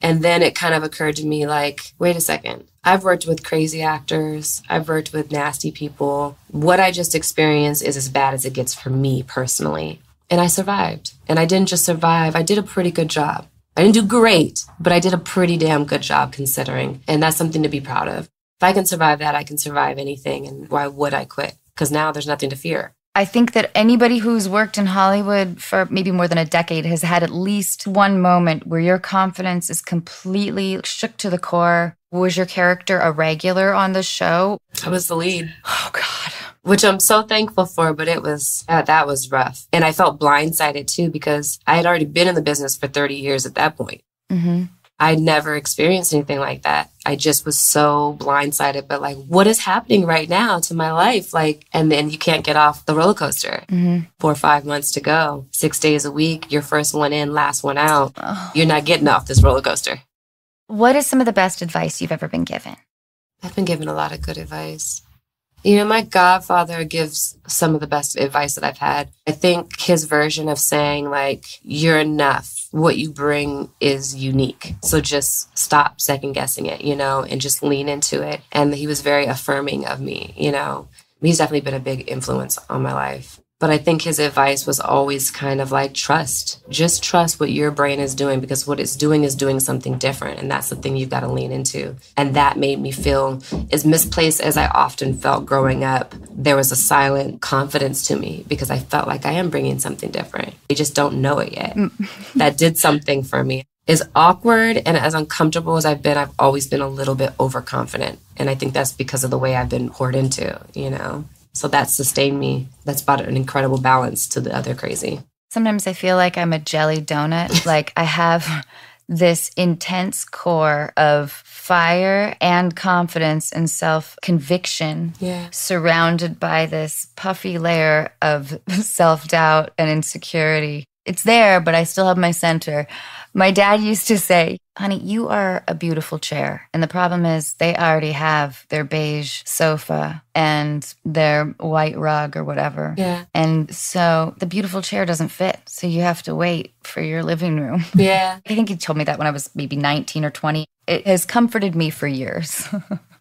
And then it kind of occurred to me like, wait a second. I've worked with crazy actors. I've worked with nasty people. What I just experienced is as bad as it gets for me personally. And I survived. And I didn't just survive, I did a pretty good job. I didn't do great, but I did a pretty damn good job considering. And that's something to be proud of. If I can survive that, I can survive anything. And why would I quit? Because now there's nothing to fear. I think that anybody who's worked in Hollywood for maybe more than a decade has had at least one moment where your confidence is completely shook to the core. Was your character a regular on the show? I was the lead. Oh, God. Which I'm so thankful for, but it was, uh, that was rough. And I felt blindsided too because I had already been in the business for 30 years at that point. Mm-hmm. I'd never experienced anything like that. I just was so blindsided, but like, what is happening right now to my life? Like, and then you can't get off the roller coaster. Mm-hmm. Four or five months to go, six days a week, your first one in, last one out. Oh. You're not getting off this roller coaster. What is some of the best advice you've ever been given? I've been given a lot of good advice. You know, my godfather gives some of the best advice that I've had. I think his version of saying, like, you're enough. What you bring is unique. So just stop second guessing it, you know, and just lean into it. And he was very affirming of me, you know. He's definitely been a big influence on my life. But I think his advice was always kind of like trust. Just trust what your brain is doing because what it's doing is doing something different. And that's the thing you've got to lean into. And that made me feel as misplaced as I often felt growing up. There was a silent confidence to me because I felt like I am bringing something different. You just don't know it yet. Mm. *laughs* that did something for me. As awkward and as uncomfortable as I've been, I've always been a little bit overconfident. And I think that's because of the way I've been poured into, you know? So that sustained me. That's brought an incredible balance to the other crazy. Sometimes I feel like I'm a jelly donut. *laughs* like I have this intense core of fire and confidence and self conviction Yeah. surrounded by this puffy layer of *laughs* self doubt and insecurity. It's there, but I still have my center. My dad used to say, honey, you are a beautiful chair. And the problem is, they already have their beige sofa and their white rug or whatever. Yeah. And so the beautiful chair doesn't fit. So you have to wait for your living room. *laughs* Yeah. I think he told me that when I was maybe 19 or 20. It has comforted me for years. *laughs*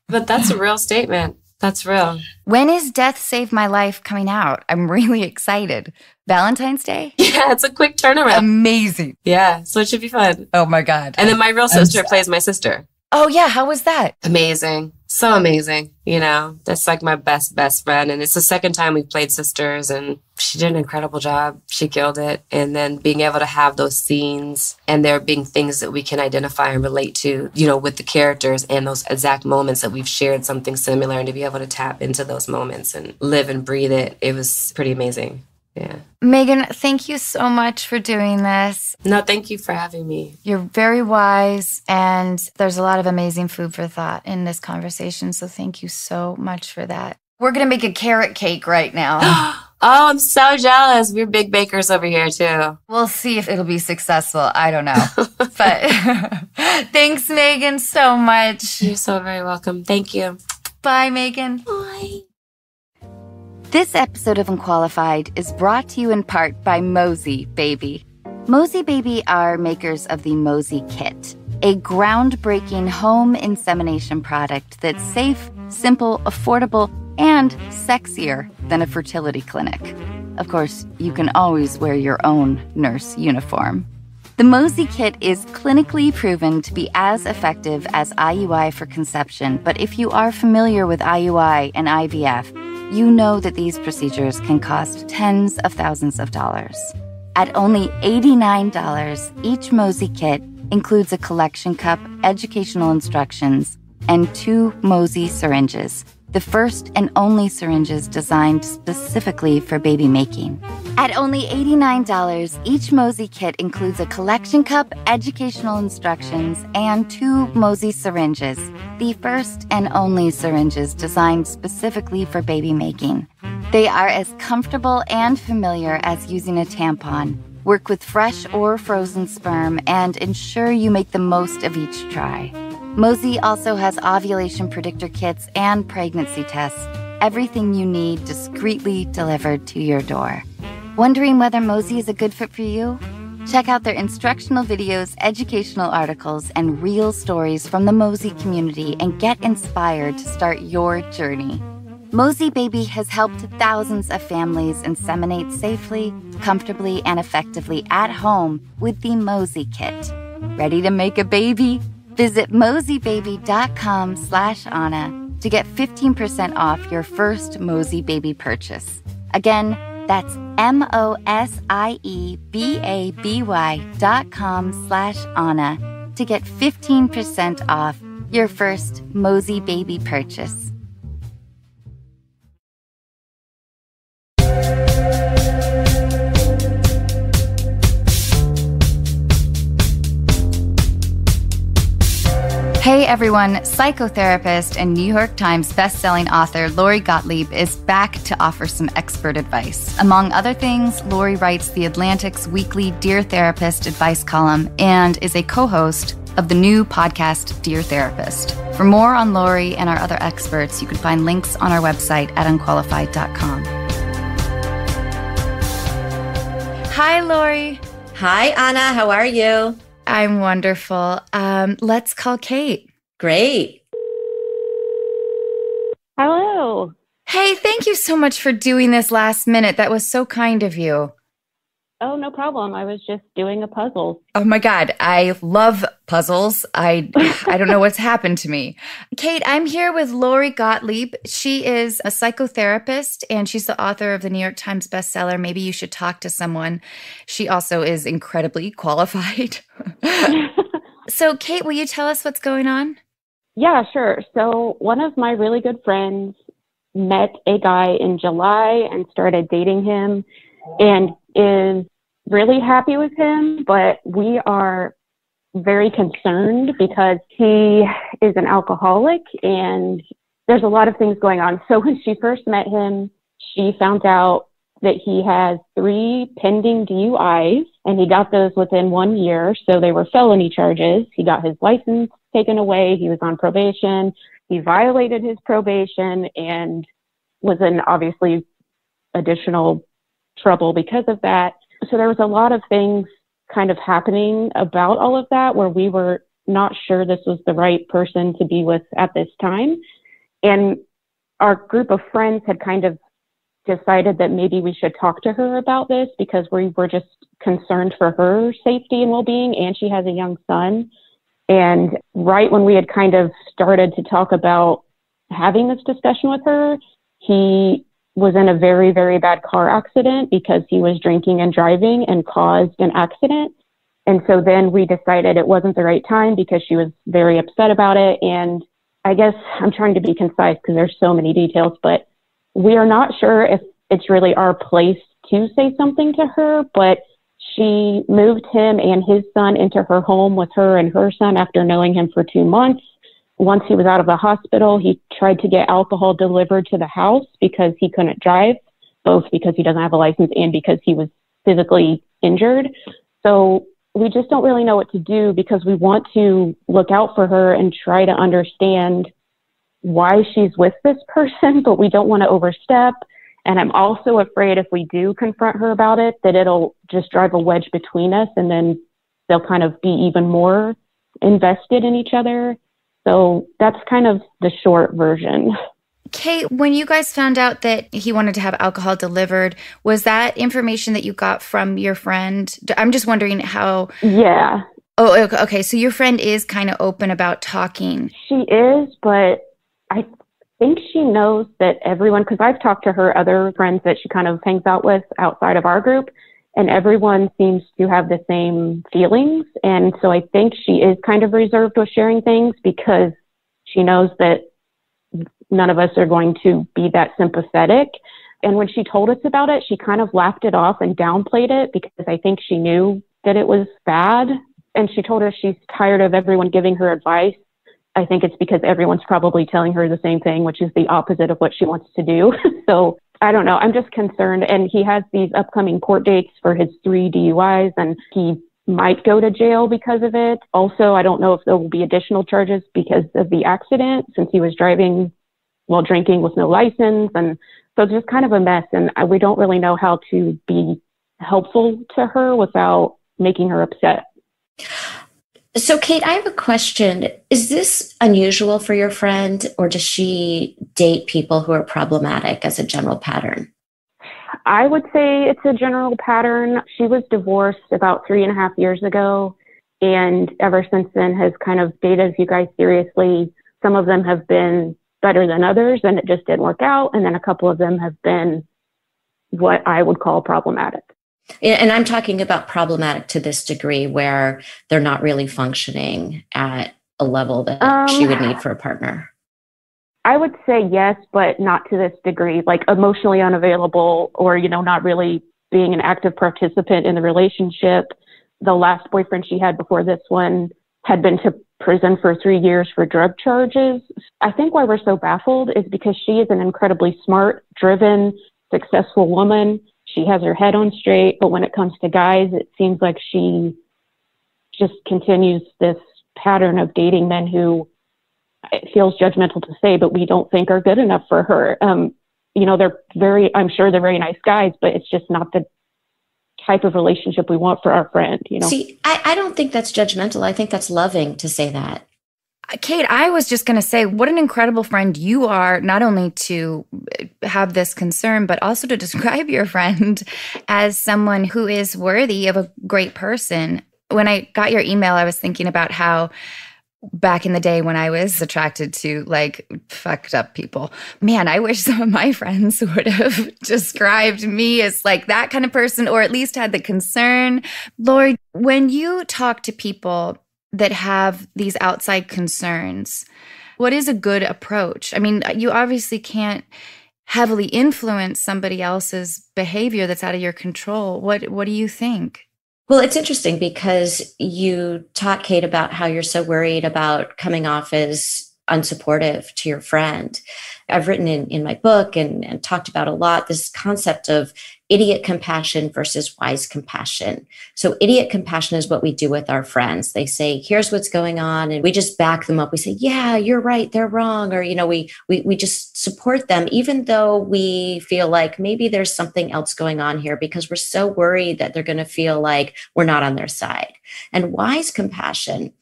But that's a real statement. That's real. when is Death Saved My Life coming out? I'm really excited. Valentine's Day? *laughs* Yeah, it's a quick turnaround. Amazing. yeah, so it should be fun. Oh my God. And then my real sister plays my sister. oh, yeah. How was that? Amazing. So amazing. You know, that's like my best, best friend. And it's the second time we've played sisters and she did an incredible job. She killed it. And then being able to have those scenes and there being things that we can identify and relate to, you know, with the characters and those exact moments that we've shared something similar and to be able to tap into those moments and live and breathe it. It was pretty amazing. Yeah. Meagan, thank you so much for doing this. No, thank you for having me. You're very wise, and there's a lot of amazing food for thought in this conversation. So thank you so much for that. We're going to make a carrot cake right now. *gasps* *gasps* *gasps* Oh, I'm so jealous. We're big bakers over here too. we'll see if it'll be successful. I don't know. *laughs* but *laughs* thanks, Meagan, so much. You're so very welcome. Thank you. Bye, Meagan. Bye. This episode of Unqualified is brought to you in part by Mosie Baby. Mosie Baby are makers of the Mosie Kit, a groundbreaking home insemination product that's safe, simple, affordable, and sexier than a fertility clinic. Of course, you can always wear your own nurse uniform. The Mosie Kit is clinically proven to be as effective as IUI for conception, but if you are familiar with IUI and IVF, you know that these procedures can cost tens of thousands of dollars. At only $89, each Mosie kit includes a collection cup, educational instructions, and two Mosie syringes, the first and only syringes designed specifically for baby making. At only $89, each Mosie kit includes a collection cup, educational instructions, and two Mosie syringes, the first and only syringes designed specifically for baby making. They are as comfortable and familiar as using a tampon. Work with fresh or frozen sperm and ensure you make the most of each try. Mosie also has ovulation predictor kits and pregnancy tests, everything you need discreetly delivered to your door. Wondering whether Mosie is a good fit for you? Check out their instructional videos, educational articles, and real stories from the Mosie community and get inspired to start your journey. Mosie Baby has helped thousands of families inseminate safely, comfortably, and effectively at home with the Mosie Kit. Ready to make a baby? Visit mosiebaby.com slash Anna to get 15% off your first Mosie Baby purchase. Again, that's M-O-S-I-E-B-A-B-Y dot com slash Anna to get 15% off your first Mosie Baby purchase. Hey everyone, psychotherapist and New York Times bestselling author Lori Gottlieb is back to offer some expert advice. Among other things, Lori writes The Atlantic's weekly Dear Therapist advice column and is a co host of the new podcast Dear Therapist. For more on Lori and our other experts, you can find links on our website at unqualified.com. Hi, Lori. Hi, Anna. How are you? I'm wonderful. Um, let's call Kate. Great. Hello. Hey, thank you so much for doing this last minute. That was so kind of you. Oh, no problem. I was just doing a puzzle. Oh my god, I love puzzles. I I don't know what's happened to me. Kate, I'm here with Lori Gottlieb. She is a psychotherapist and she's the author of the New York Times bestseller Maybe You Should Talk to Someone. She also is incredibly *laughs* qualified. so, Kate, will you tell us what's going on? Yeah, sure. So, one of my really good friends met a guy in July and started dating him and is really happy with him, but we are very concerned because he is an alcoholic and there's a lot of things going on. So when she first met him, she found out that he has three pending DUIs and he got those within one year. So they were felony charges. He got his license taken away. He was on probation. He violated his probation and was in obviously additional trouble because of that. So there was a lot of things kind of happening about all of that where we were not sure this was the right person to be with at this time. And our group of friends had kind of decided that maybe we should talk to her about this because we were just concerned for her safety and well-being and she has a young son. And right when we had kind of started to talk about having this discussion with her, he was in a very, very bad car accident because he was drinking and driving and caused an accident. And so then we decided it wasn't the right time because she was very upset about it. And I guess I'm trying to be concise because there's so many details, but we are not sure if it's really our place to say something to her, but she moved him and his son into her home with her and her son after knowing him for two months once he was out of the hospital, he tried to get alcohol delivered to the house because he couldn't drive, both because he doesn't have a license and because he was physically injured. So we just don't really know what to do because we want to look out for her and try to understand why she's with this person, *laughs* but we don't want to overstep. And I'm also afraid if we do confront her about it, that it'll just drive a wedge between us and then they'll kind of be even more invested in each other. So that's kind of the short version. Kate, when you guys found out that he wanted to have alcohol delivered, was that information that you got from your friend? I'm just wondering how. Yeah. Oh, okay. So your friend is kind of open about talking. She is, but I think she knows that everyone, because I've talked to her other friends that she kind of hangs out with outside of our group, and everyone seems to have the same feelings. And so I think she is kind of reserved with sharing things because she knows that none of us are going to be that sympathetic. And when she told us about it, she kind of laughed it off and downplayed it because I think she knew that it was bad. And she told us she's tired of everyone giving her advice. I think it's because everyone's probably telling her the same thing, which is the opposite of what she wants to do. *laughs* so I don't know. I'm just concerned. And he has these upcoming court dates for his three DUIs, and he might go to jail because of it. Also, I don't know if there will be additional charges because of the accident since he was driving while drinking with no license. And so it's just kind of a mess. And we don't really know how to be helpful to her without making her upset. So, Kate, I have a question. Is this unusual for your friend, or does she date people who are problematic as a general pattern? I would say it's a general pattern. She was divorced about three and a half years ago, and ever since then has kind of dated you guys seriously. Some of them have been better than others, and it just didn't work out. And then a couple of them have been what I would call problematic. And I'm talking about problematic to this degree where they're not really functioning at a level that um, she would need for a partner. I would say yes, but not to this degree, like emotionally unavailable or, you know, not really being an active participant in the relationship. The last boyfriend she had before this one had been to prison for three years for drug charges. I think why we're so baffled is because she is an incredibly smart, driven, successful woman she has her head on straight, but when it comes to guys, it seems like she just continues this pattern of dating men who it feels judgmental to say, but we don't think are good enough for her. Um, you know, they're very, I'm sure they're very nice guys, but it's just not the type of relationship we want for our friend, you know? See, I, I don't think that's judgmental. I think that's loving to say that. Kate, I was just going to say, what an incredible friend you are, not only to have this concern, but also to *laughs* describe your friend as someone who is worthy of a great person. When I got your email, I was thinking about how back in the day when I was attracted to like fucked up people. Man, I wish *laughs* some of my friends would have *laughs* described me as like that kind of person or at least had the concern. Lori, when you talk to people that have these outside concerns, what is a good approach? I mean, you obviously can't heavily influence somebody else's behavior that's out of your control. What what do you think? Well, it's interesting because you taught Kate about how you're so worried about coming off as unsupportive to your friend. I've written in, in my book and, and talked about a lot this concept of idiot compassion versus wise compassion. So, idiot compassion is what we do with our friends. They say, "Here's what's going on," and we just back them up. We say, "Yeah, you're right. They're wrong," or you know, we we we just support them, even though we feel like maybe there's something else going on here because we're so worried that they're going to feel like we're not on their side. And wise compassion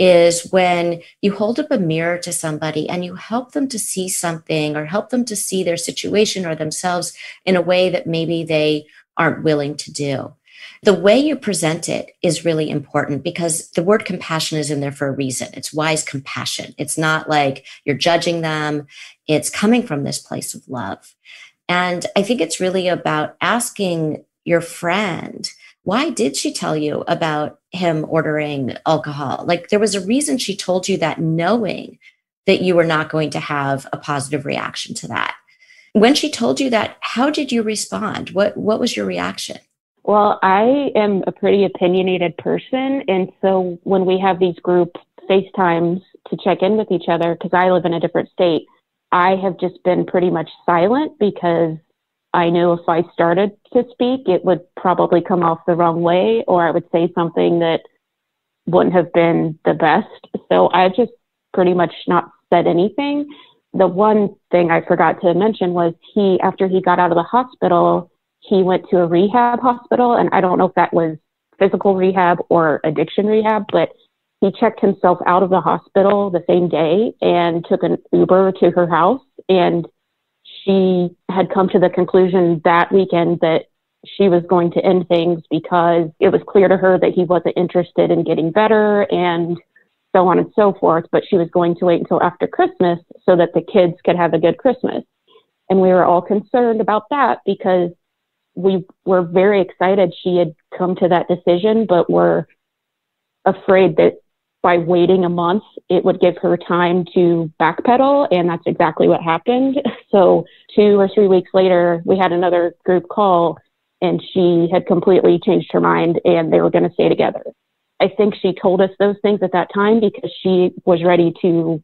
is when you hold up a mirror to somebody and you help them to see something or help them to see their situation or themselves in a way that maybe they aren't willing to do. The way you present it is really important because the word compassion is in there for a reason. It's wise compassion. It's not like you're judging them, it's coming from this place of love. And I think it's really about asking your friend why did she tell you about him ordering alcohol? Like there was a reason she told you that knowing that you were not going to have a positive reaction to that. When she told you that, how did you respond? What what was your reaction? Well, I am a pretty opinionated person and so when we have these group FaceTimes to check in with each other because I live in a different state, I have just been pretty much silent because I knew if I started to speak, it would probably come off the wrong way, or I would say something that wouldn't have been the best. So I just pretty much not said anything. The one thing I forgot to mention was he, after he got out of the hospital, he went to a rehab hospital. And I don't know if that was physical rehab or addiction rehab, but he checked himself out of the hospital the same day and took an Uber to her house. And she had come to the conclusion that weekend that she was going to end things because it was clear to her that he wasn't interested in getting better and so on and so forth. But she was going to wait until after Christmas so that the kids could have a good Christmas. And we were all concerned about that because we were very excited she had come to that decision, but were afraid that by waiting a month, it would give her time to backpedal. And that's exactly what happened. So two or three weeks later, we had another group call and she had completely changed her mind and they were going to stay together. I think she told us those things at that time because she was ready to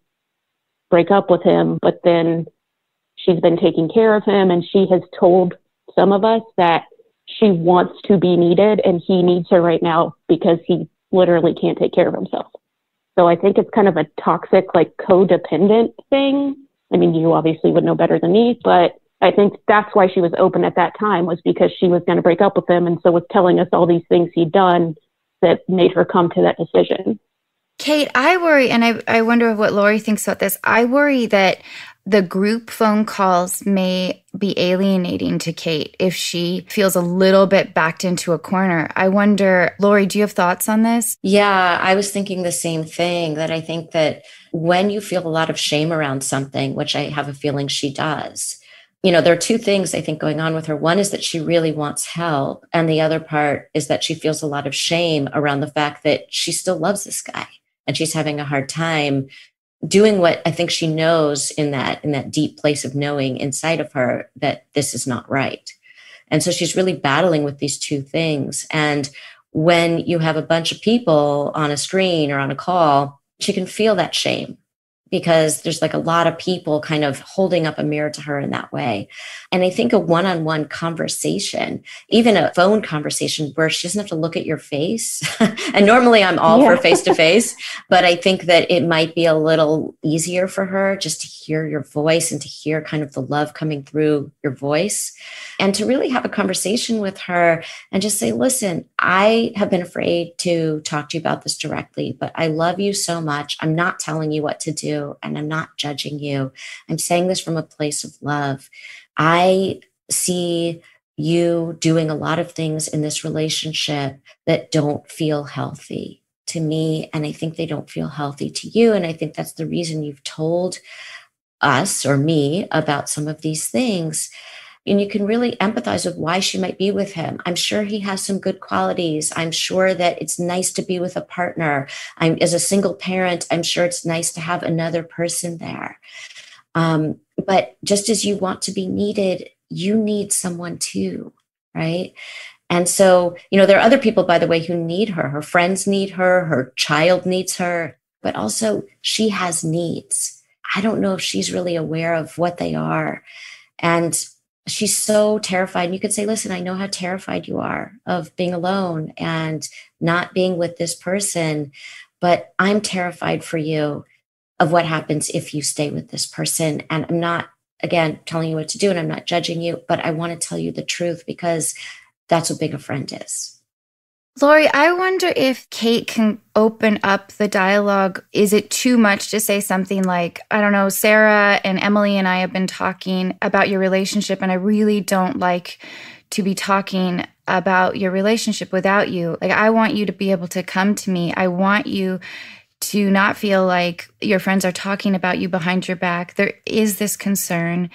break up with him, but then she's been taking care of him and she has told some of us that she wants to be needed and he needs her right now because he literally can't take care of himself. So I think it's kind of a toxic, like codependent thing. I mean, you obviously would know better than me, but I think that's why she was open at that time was because she was going to break up with him and so was telling us all these things he'd done that made her come to that decision. Kate, I worry, and I, I wonder what Lori thinks about this. I worry that the group phone calls may be alienating to Kate if she feels a little bit backed into a corner. I wonder, Lori, do you have thoughts on this? Yeah, I was thinking the same thing that I think that when you feel a lot of shame around something, which I have a feeling she does, you know, there are two things I think going on with her. One is that she really wants help. And the other part is that she feels a lot of shame around the fact that she still loves this guy and she's having a hard time doing what I think she knows in that in that deep place of knowing inside of her that this is not right. And so she's really battling with these two things. And when you have a bunch of people on a screen or on a call, she can feel that shame because there's like a lot of people kind of holding up a mirror to her in that way. And I think a one on one conversation, even a phone conversation where she doesn't have to look at your face. *laughs* and normally I'm all yeah. *laughs* for face to face, but I think that it might be a little easier for her just to hear your voice and to hear kind of the love coming through your voice and to really have a conversation with her and just say, listen, I have been afraid to talk to you about this directly, but I love you so much. I'm not telling you what to do and I'm not judging you. I'm saying this from a place of love. I see you doing a lot of things in this relationship that don't feel healthy to me. And I think they don't feel healthy to you. And I think that's the reason you've told us or me about some of these things and you can really empathize with why she might be with him. I'm sure he has some good qualities. I'm sure that it's nice to be with a partner. I'm as a single parent, I'm sure it's nice to have another person there. Um, but just as you want to be needed, you need someone too, right? And so, you know, there are other people, by the way, who need her. Her friends need her, her child needs her, but also she has needs. I don't know if she's really aware of what they are. And she's so terrified. And you could say, listen, I know how terrified you are of being alone and not being with this person, but I'm terrified for you of what happens if you stay with this person. And I'm not, again, telling you what to do and I'm not judging you, but I want to tell you the truth because that's what being a friend is. Lori, I wonder if Kate can open up the dialogue. Is it too much to say something like, I don't know, Sarah and Emily and I have been talking about your relationship, and I really don't like to be talking about your relationship without you. Like, I want you to be able to come to me. I want you to not feel like your friends are talking about you behind your back. There is this concern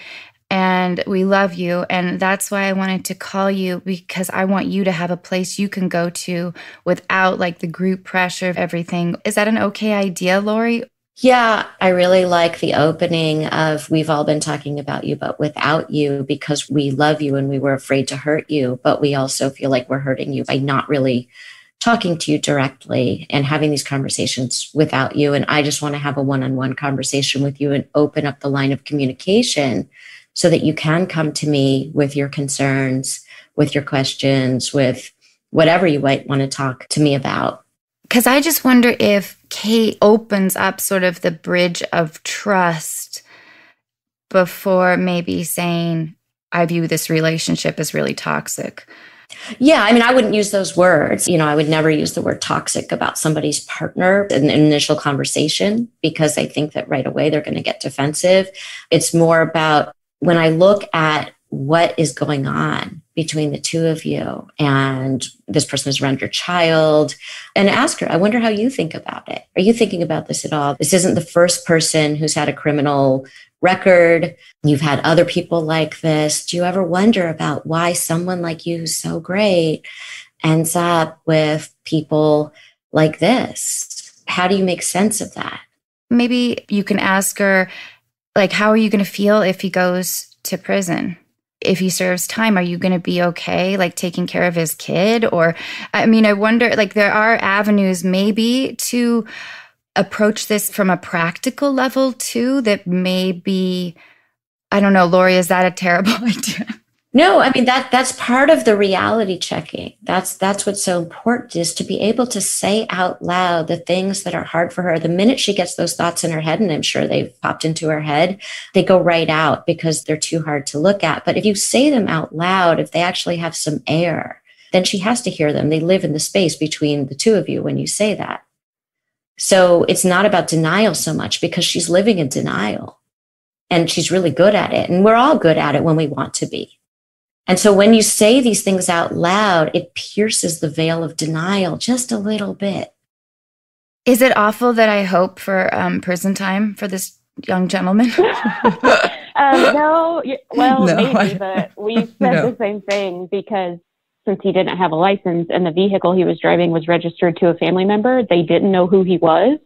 and we love you. And that's why I wanted to call you because I want you to have a place you can go to without like the group pressure of everything. Is that an okay idea, Lori? Yeah, I really like the opening of We've all been talking about you, but without you because we love you and we were afraid to hurt you, but we also feel like we're hurting you by not really talking to you directly and having these conversations without you. And I just want to have a one on one conversation with you and open up the line of communication so that you can come to me with your concerns, with your questions, with whatever you might want to talk to me about. Because I just wonder if Kate opens up sort of the bridge of trust before maybe saying, I view this relationship as really toxic. Yeah, I mean, I wouldn't use those words. You know, I would never use the word toxic about somebody's partner in an initial conversation because I think that right away they're going to get defensive. It's more about when I look at what is going on between the two of you and this person is around your child and ask her, I wonder how you think about it. Are you thinking about this at all? This isn't the first person who's had a criminal record. You've had other people like this. Do you ever wonder about why someone like you who's so great ends up with people like this? How do you make sense of that? Maybe you can ask her, like, how are you going to feel if he goes to prison? If he serves time, are you going to be okay, like taking care of his kid? Or, I mean, I wonder, like, there are avenues maybe to approach this from a practical level too, that maybe, I don't know, Lori, is that a terrible *laughs* idea? No, I mean that that's part of the reality checking. That's that's what's so important is to be able to say out loud the things that are hard for her. The minute she gets those thoughts in her head, and I'm sure they've popped into her head, they go right out because they're too hard to look at. But if you say them out loud, if they actually have some air, then she has to hear them. They live in the space between the two of you when you say that. So it's not about denial so much because she's living in denial and she's really good at it. And we're all good at it when we want to be. And so when you say these things out loud, it pierces the veil of denial just a little bit. Is it awful that I hope for um, prison time for this young gentleman? *laughs* *laughs* um, no, well, no, maybe, I, but we *laughs* said no. the same thing because since he didn't have a license and the vehicle he was driving was registered to a family member, they didn't know who he was.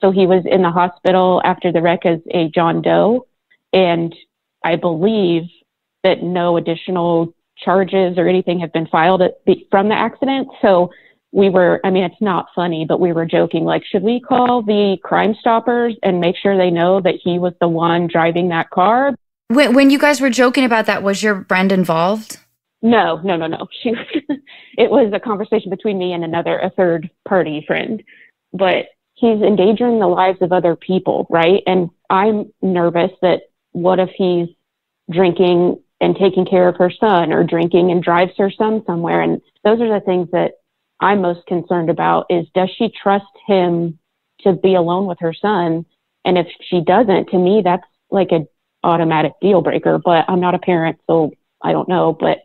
So he was in the hospital after the wreck as a John Doe. And I believe that no additional charges or anything have been filed the, from the accident. So we were, I mean, it's not funny, but we were joking, like, should we call the Crime Stoppers and make sure they know that he was the one driving that car? When, when you guys were joking about that, was your friend involved? No, no, no, no. She, *laughs* it was a conversation between me and another, a third party friend. But he's endangering the lives of other people, right? And I'm nervous that what if he's drinking and taking care of her son or drinking and drives her son somewhere? And those are the things that I'm most concerned about is does she trust him to be alone with her son? And if she doesn't, to me, that's like a automatic deal breaker, but I'm not a parent, so I don't know. But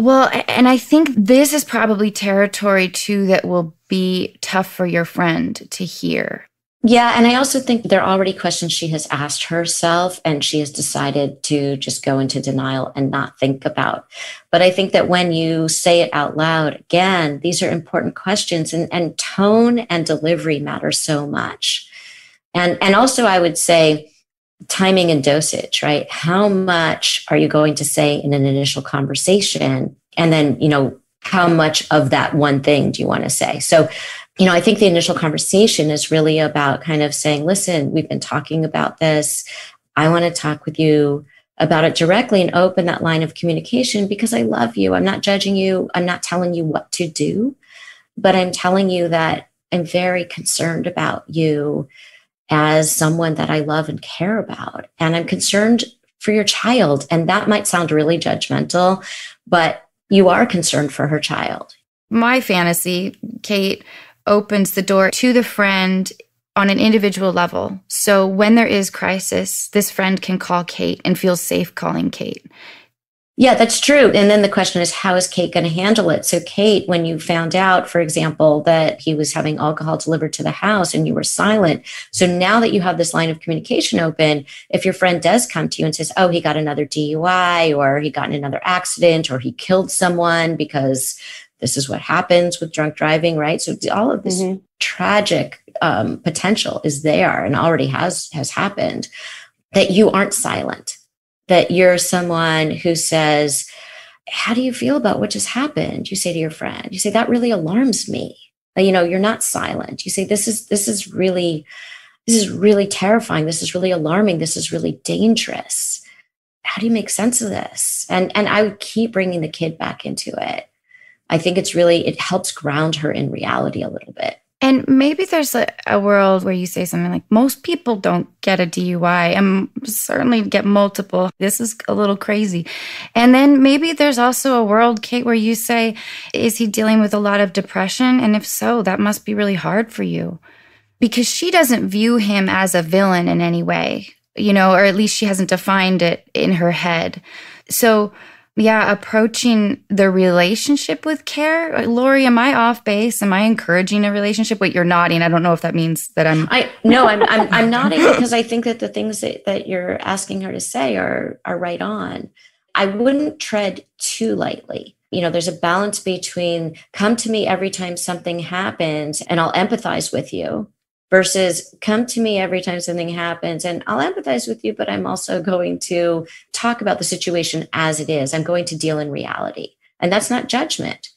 well, and I think this is probably territory too that will be tough for your friend to hear. Yeah. And I also think there are already questions she has asked herself and she has decided to just go into denial and not think about. But I think that when you say it out loud, again, these are important questions and, and tone and delivery matter so much. And, and also I would say, timing and dosage, right? How much are you going to say in an initial conversation? And then, you know, how much of that one thing do you want to say? So, you know, I think the initial conversation is really about kind of saying, listen, we've been talking about this. I want to talk with you about it directly and open that line of communication because I love you. I'm not judging you. I'm not telling you what to do, but I'm telling you that I'm very concerned about you as someone that I love and care about. And I'm concerned for your child. And that might sound really judgmental, but you are concerned for her child. My fantasy, Kate, opens the door to the friend on an individual level. So when there is crisis, this friend can call Kate and feel safe calling Kate. Yeah, that's true. And then the question is, how is Kate going to handle it? So, Kate, when you found out, for example, that he was having alcohol delivered to the house and you were silent. So now that you have this line of communication open, if your friend does come to you and says, oh, he got another DUI or he got in another accident or he killed someone because this is what happens with drunk driving, right? So all of this mm-hmm. tragic um, potential is there and already has has happened. That you aren't silent that you're someone who says, How do you feel about what just happened? You say to your friend, You say, That really alarms me. You know, you're not silent. You say, This is, this is really, this is really terrifying. This is really alarming. This is really dangerous. How do you make sense of this? And, and I would keep bringing the kid back into it. I think it's really, it helps ground her in reality a little bit. And maybe there's a, a, world where you say something like, most people don't get a DUI and certainly get multiple. This is a little crazy. And then maybe there's also a world, Kate, where you say, is he dealing with a lot of depression? And if so, that must be really hard for you because she doesn't view him as a villain in any way, you know, or at least she hasn't defined it in her head. So, yeah, approaching the relationship with care. Lori, am I off base? Am I encouraging a relationship? Wait, you're nodding. I don't know if that means that I'm. I no, I'm I'm, I'm nodding because I think that the things that, that you're asking her to say are are right on. I wouldn't tread too lightly. You know, there's a balance between come to me every time something happens and I'll empathize with you versus come to me every time something happens and I'll empathize with you, but I'm also *laughs* going to talk about the situation as it is. I'm going to deal in reality. And that's not judgment,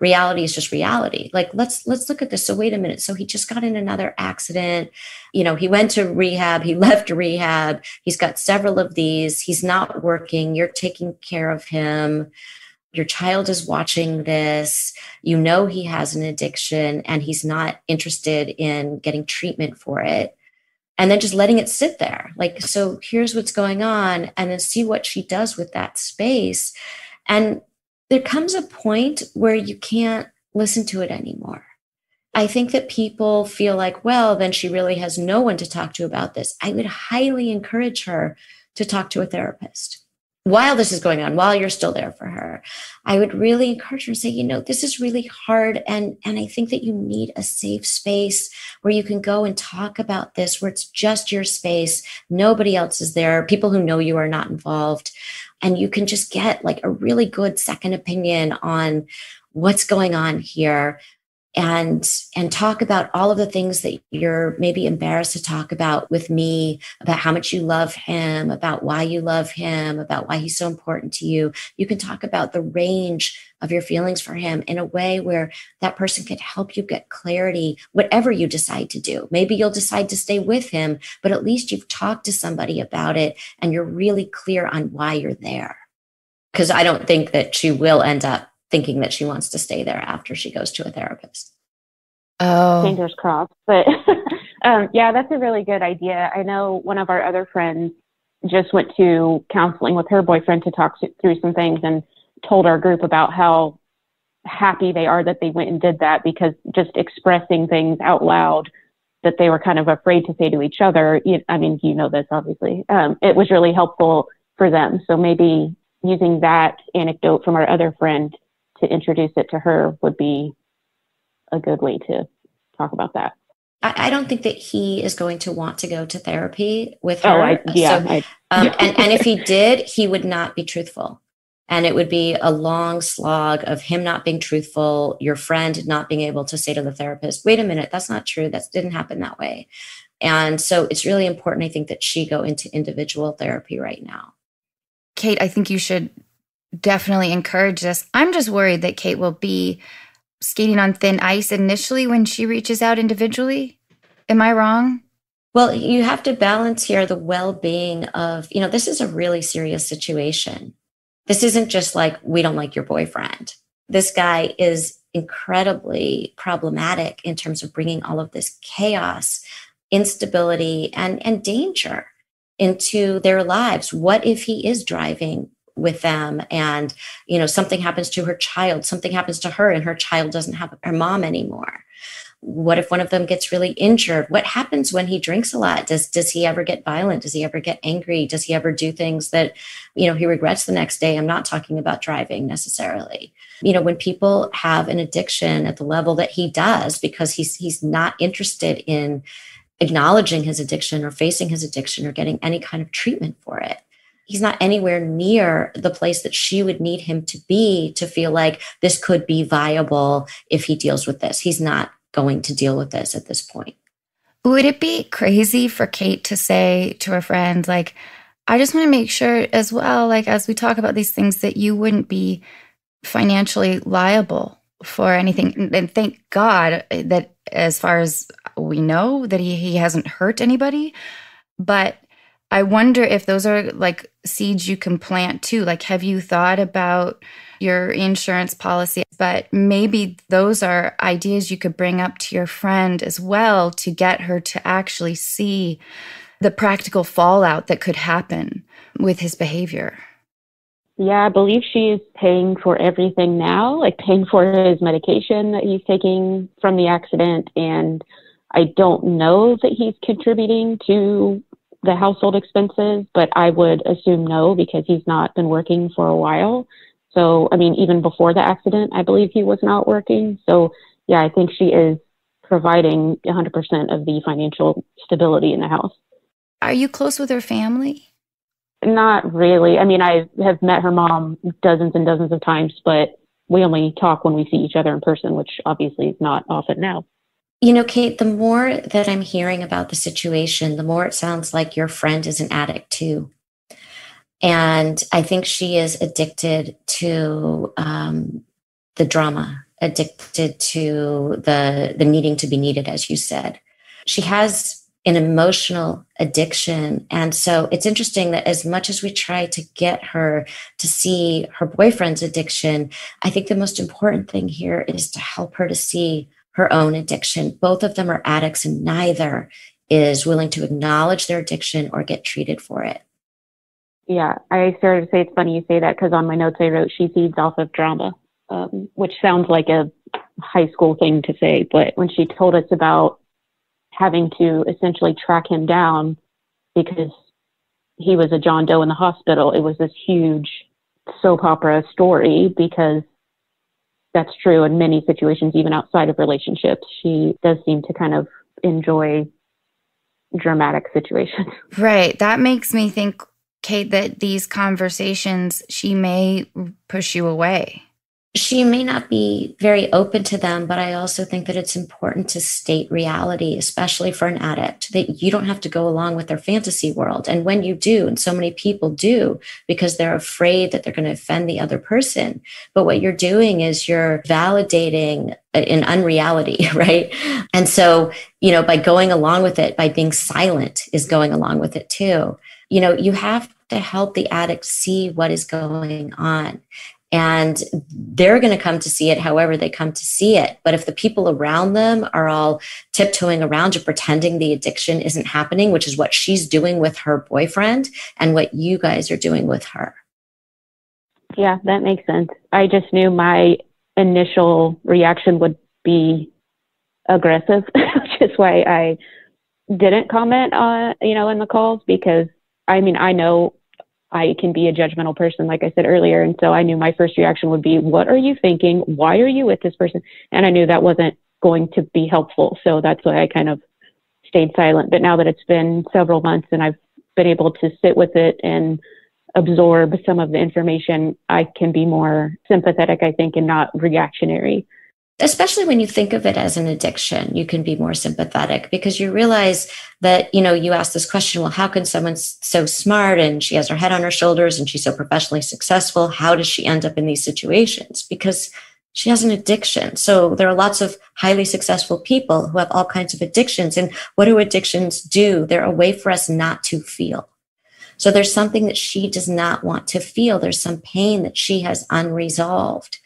reality is just reality. Like let's let's look at this. So wait a minute. So he just got in another accident. You know he went to rehab. He *laughs* left rehab. He's got several of these. He's not working. You're taking care of him your child is watching this you know he has an addiction and he's not interested in getting treatment for it and then just letting it sit there like so here's what's going on and then see what she does with that space and there comes a point where you can't listen to it anymore. I think that people feel like, well, then she really has no one to talk to about this. I would highly encourage her to talk to a therapist while this is going on, while you're still there for her. I would really encourage her and say, you know, this is really hard. And, and I think that you need a safe space where you can go and talk about this, where it's just your space. Nobody else is there. People who know you are not involved and you can just get like a really good second opinion on what's going on here and and talk about all of the things that you're maybe embarrassed to talk about with me about how much you love him about why you love him about why he's so important to you. You can talk about the range of your feelings for him in a way where that person can help you get clarity whatever you decide to do. Maybe you'll decide to stay with him but at least you've talked to somebody about it and you're really clear on why you're there. Because i don't think that she will end up thinking that she wants to stay there after she goes to a therapist. Oh, fingers crossed. But *laughs* um, yeah, that's a really good idea. I know one of our other friends just went to counseling with her boyfriend to talk through some things and told our group about how happy they are that they went and did that because just expressing things out loud that they were kind of afraid to say to each other. I mean, you know this obviously. Um, it was really helpful for them. So maybe using that anecdote from our other friend to introduce it to her would be a good way to talk about that. I, I don't think that he is going to want to go to therapy with oh, her. Oh, I, yeah. So, I, um, yeah. *laughs* and, and if he did, he would not be truthful. And it would be a long slog of him not being truthful, your friend not being able to say to the therapist, wait a minute, that's not true. That didn't happen that way. And so it's really important, I think, that she go into individual therapy right now. Kate, I think you should definitely encourage this. I'm just worried that Kate will be skating on thin ice initially when she reaches out individually. Am I wrong? Well, you have to balance here the well being of, you know, this is a really serious situation. This isn't just like, we don't like your boyfriend. This guy is incredibly problematic in terms of bringing all of this chaos, instability, and, and danger into their lives. What if he is driving with them. And you know something happens to her child something happens to her and her child doesn't have her mom anymore. What if one of them gets really injured? What happens when he drinks a lot? Does does he ever get violent? Does he ever get angry? Does he ever do things that you know he regrets the next day? I'm not talking about driving necessarily. You know when people have an addiction at the level that he does because he's he's not interested in acknowledging his addiction or facing his addiction or getting any kind of treatment for it he's not anywhere near the place that she would need him to be to feel like this could be viable if he deals with this. He's not going to deal with this at this point. Would it be crazy for Kate to say to a friend, like, I just want to make sure as well, like, as we talk about these things, that you wouldn't be financially liable for anything. And thank God that, as far as we know, that he, he hasn't hurt anybody. But I wonder if those are like seeds you can plant too. Like, have you thought about your insurance policy? But maybe those are ideas you could bring up to your friend as well to get her to actually see the practical fallout that could happen with his behavior. Yeah, I believe she's paying for everything now, like paying for his medication that he's taking from the accident. And I don't know that he's contributing to the household expenses, but I would assume no because he's not been working for a while. So, I mean, even before the accident, I believe he was not working. So, yeah, I think she is providing 100% of the financial stability in the house. Are you close with her family? Not really. I mean, I have met her mom dozens and dozens of times, but we only talk when we see each other in person, which obviously is not often now. You know, Kate, the more that I'm hearing about the situation, the more it sounds like your friend is an addict too. And I think she is addicted to um, the drama addicted to the the needing to be needed as you said she has an emotional addiction and so it's interesting that as much as we try to get her to see her boyfriend's addiction i think the most important thing here is to help her to see her own addiction. Both of them are addicts and neither is willing to acknowledge their addiction or get treated for it. Yeah i started to say it's funny you say that because on my notes i wrote she feeds off of drama um, which sounds like a high school thing to say, but when she told us about having to essentially track him down because he was a John Doe in the hospital, it was this huge soap opera story because that's true in many situations, even outside of relationships. She does seem to kind of enjoy dramatic situations. *laughs* Right. That makes me think, Kate, that these conversations, she may push you away she may not be very open to them, but I also think that it's important to state reality, especially for an addict, that you don't have to go along with their fantasy world. And when you do, and so many people do, because they're afraid that they're going to offend the other person. But what you're doing is you're validating an unreality, *laughs* right? And so, you know, by going along with it, by being silent is going along with it too. You know, you have to help the addict see what is going on and they're going to come to see it however they come to see it. But if the people around them are all tiptoeing around or pretending the addiction isn't happening, which is what she's doing with her boyfriend and what you guys are doing with her. Yeah, that makes sense. I just knew my initial reaction would be aggressive, *laughs* which is why I didn't comment on, you know, in the calls because I mean, I know I can be a judgmental person, like I said earlier. And so I knew my first reaction would be, What are you thinking? Why are you with this person? And I knew that wasn't going to be helpful. So that's why I kind of stayed silent. But now that it's been several months and I've been able to sit with it and absorb some of the information, I can be more sympathetic, I think, and not reactionary especially when you think of it as an addiction you can be more sympathetic because you realize that you know you ask this question well how can someone so smart and she has her head on her shoulders and she's so professionally successful how does she end up in these situations? Because she has an addiction. So there are lots of highly successful people who have all kinds of addictions. And what do addictions do? They're a way for us not to feel. So there's something that she does not want to feel. There's some pain that she has unresolved.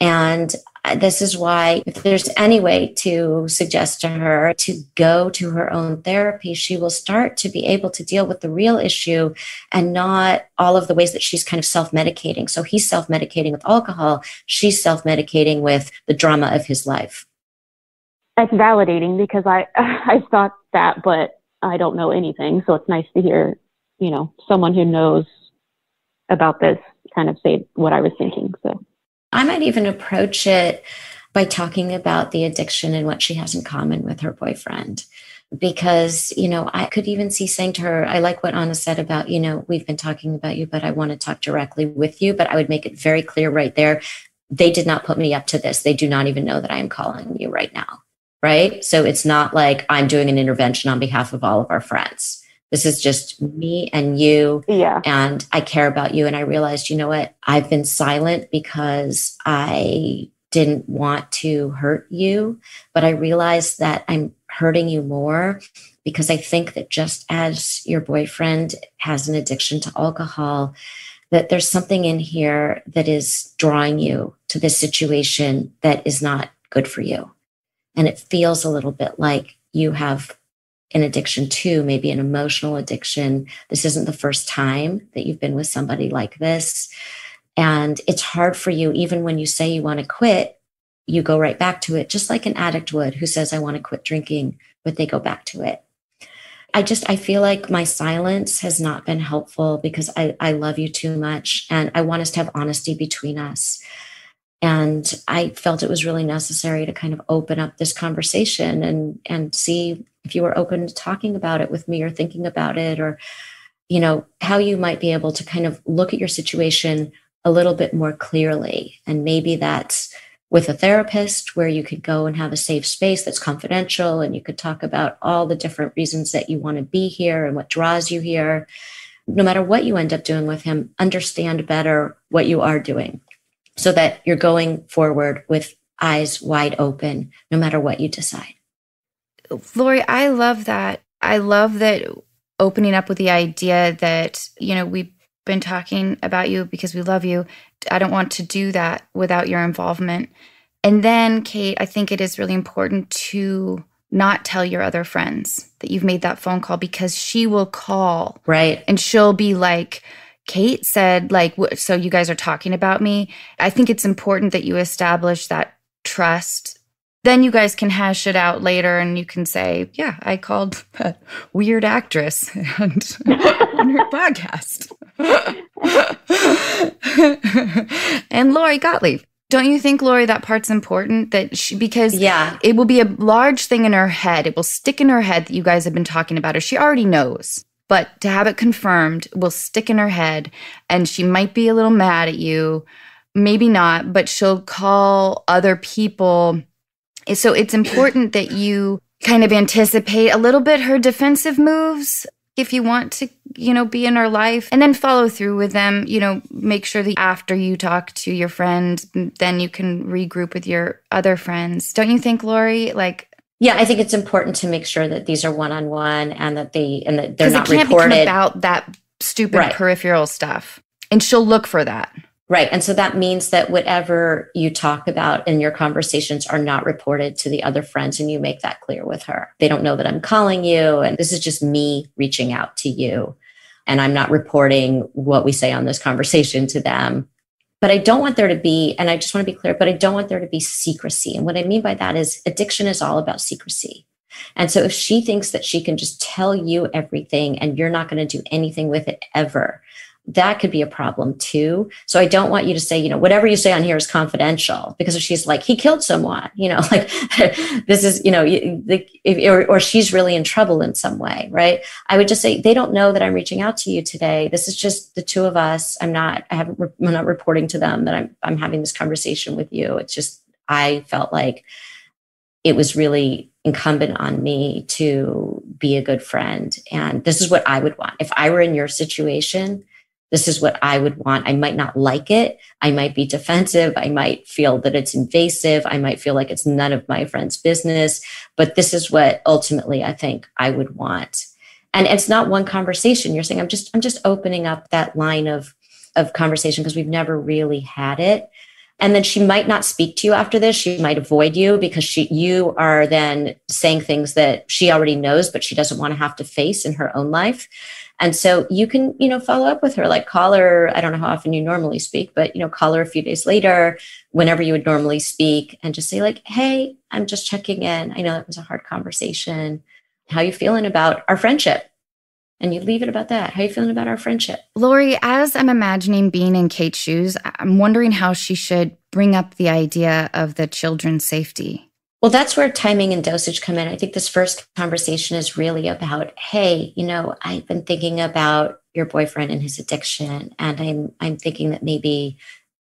And Uh, this is why, if there's any way to suggest to her to go to her own therapy, she will start to be able to deal with the real issue and not all of the ways that she's kind of self medicating. So he's self medicating with alcohol, she's self medicating with the drama of his life. It's validating because I *laughs* I thought that, but I don't know anything. So it's nice to hear, you know, someone who knows about this kind of say what I was thinking. So I might even approach it by talking about the addiction and what she has in common with her boyfriend. Because, you know, I could even see saying to her, I like what Anna said about, you know, we've been talking about you, but I want to talk directly with you. But I would make it very clear right there. They did not put me up to this. They do not even know that I am calling you right now. Right. So it's not like I'm doing an intervention on behalf of all of our friends this is just me and you. Yeah. And I care about you. And I realized, you know what? I've been silent because I didn't want to hurt you, but I realized that I'm hurting you more because I think that just as your boyfriend has an addiction to alcohol, that there's something in here that is drawing you to this situation that is not good for you. And it feels a little bit like you have an addiction too, maybe an emotional addiction. This isn't the first time that you've been with somebody like this. And it's hard for you, even when you say you want to quit, you go right back to it, just like an addict would who says, I want to quit drinking, but they go back to it. I just, I feel like my silence has not been helpful because I, I love you too much. And I want us to have honesty between us. And I felt it was really necessary to kind of open up this conversation and, and see if you were open to talking about it with me or thinking about it or you know how you might be able to kind of look at your situation a little bit more clearly and maybe that's with a therapist where you could go and have a safe space that's confidential and you could talk about all the different reasons that you want to be here and what draws you here no matter what you end up doing with him understand better what you are doing so that you're going forward with eyes wide open, no matter what you decide. Lori, I love that. I love that opening up with the idea that, you know, we've been talking about you because we love you. I don't want to do that without your involvement. And then, Kate, I think it is really important to not tell your other friends that you've made that phone call because she will call. Right. And she'll be like, Kate said, like, so you guys are talking about me. I think it's important that you establish that trust. Then you guys can hash it out later and you can say, yeah, I called a weird actress and *laughs* on her podcast. *laughs* and Lori Gottlieb. Don't you think, Lori, that part's important? That she, because yeah, it will be a large thing in her head. It will stick in her head that you guys have been talking about her. She already knows, but to have it confirmed will stick in her head, and she might be a little mad at you, maybe not, but she'll call other people. So it's important that you kind of anticipate a little bit her defensive moves if you want to, you know, be in her life and then follow through with them, you know, make sure that after you talk to your friend, then you can regroup with your other friends. Don't you think, Lori? Like, yeah, I think it's important to make sure that these are one on one and that they and that they're not it can't reported about that stupid right. peripheral stuff. And she'll look for that. Right. And so that means that whatever you talk about in your conversations are not reported to the other friends, and you make that clear with her. They don't know that I'm calling you, and this is just me reaching out to you. And I'm not reporting what we say on this conversation to them. But I don't want there to be, and I just want to be clear, but I don't want there to be secrecy. And what I mean by that is addiction is all about secrecy. And so if she thinks that she can just tell you everything and you're not going to do anything with it ever, that could be a problem too. So I don't want you to say, you know, whatever you say on here is confidential because if she's like, he killed someone, *laughs* you know, like *laughs* this is, you know, or, or she's really in trouble in some way, right? I would just say, they don't know that I'm reaching out to you today. This is just the two of us. I'm not, I haven't, I'm not reporting to them that I'm, I'm having this conversation with you. It's just, I felt like it was really incumbent on me to be a good friend. And this is what I would want. If I were in your situation, this is what I would want. I might not like it. I might be defensive. I might feel that it's invasive. I might feel like it's none of my friend's business. But this is what ultimately I think I would want. And it's not one conversation. You're saying I'm just I'm just opening up that line of of conversation because we've never really had it. And then she might not speak to you after this. She might avoid you because she you are then saying things that she already knows, but she doesn't want to have to face in her own life. And so you can, you know, follow up with her, like call her. I don't know how often you normally speak, but, you know, call her a few days later, whenever you would normally speak, and just say, like, hey, I'm just checking in. I know that was a hard conversation. How you feeling about our friendship? and you leave it about that. How you feeling about our friendship? Lori, as I'm imagining being in Kate's shoes, I'm wondering how she should bring up the idea of the children's safety. Well, that's where timing and dosage come in. I think this first conversation is really about, hey, you know, I've been thinking about your boyfriend and his addiction, and I'm I'm thinking that maybe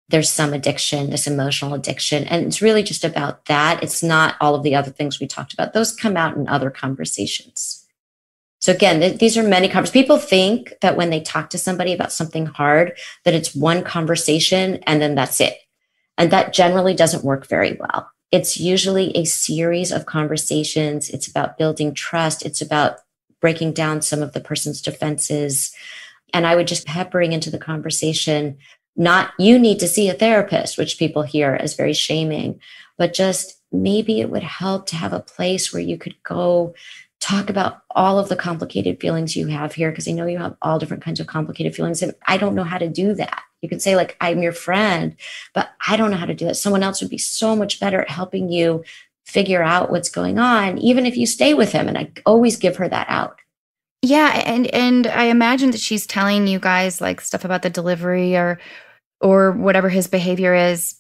there's some addiction, this emotional addiction, and it's really just about that. It's not all of the other things we talked about. Those come out in other conversations. So again, th- these are many conversations. People think that when they talk to somebody about something hard, that it's one conversation and then that's it. And that generally doesn't work very well it's usually a series of conversations. It's about building trust. It's about breaking down some of the person's defenses. And I would just peppering into the conversation, not you need to see a therapist, which people hear as very shaming, but just maybe it would help to have a place where you could go talk about all of the complicated feelings you have here because I know you have all different kinds of complicated feelings and I don't know how to do that. You can say like I'm your friend, but I don't know how to do that. Someone else would be so much better at helping you figure out what's going on even if you stay with him and I always give her that out. Yeah, and and I imagine that she's telling you guys like stuff about the delivery or or whatever his behavior is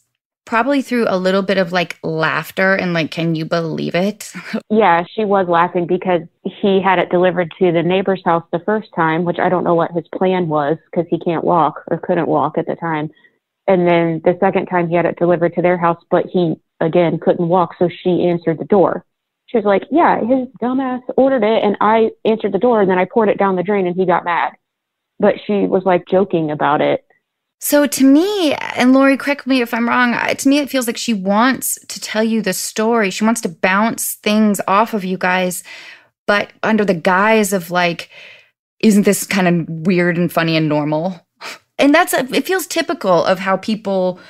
probably through a little bit of like laughter and like, can you believe it? *laughs* yeah, she was laughing because he had it delivered to the neighbor's house the first time, which I don't know what his plan was because he can't walk or couldn't walk at the time. And then the second time he had it delivered to their house, but he again couldn't walk. So she answered the door. She was like, yeah, his dumbass ordered it and I answered the door and then I poured it down the drain and he got mad. But she was like joking about it So to me, and Lori, correct me if I'm wrong, to me, it feels like she wants to tell you the story. She wants to bounce things off of you guys, but under the guise of like, isn't this kind of weird and funny and normal? And that's, a, it feels typical of how people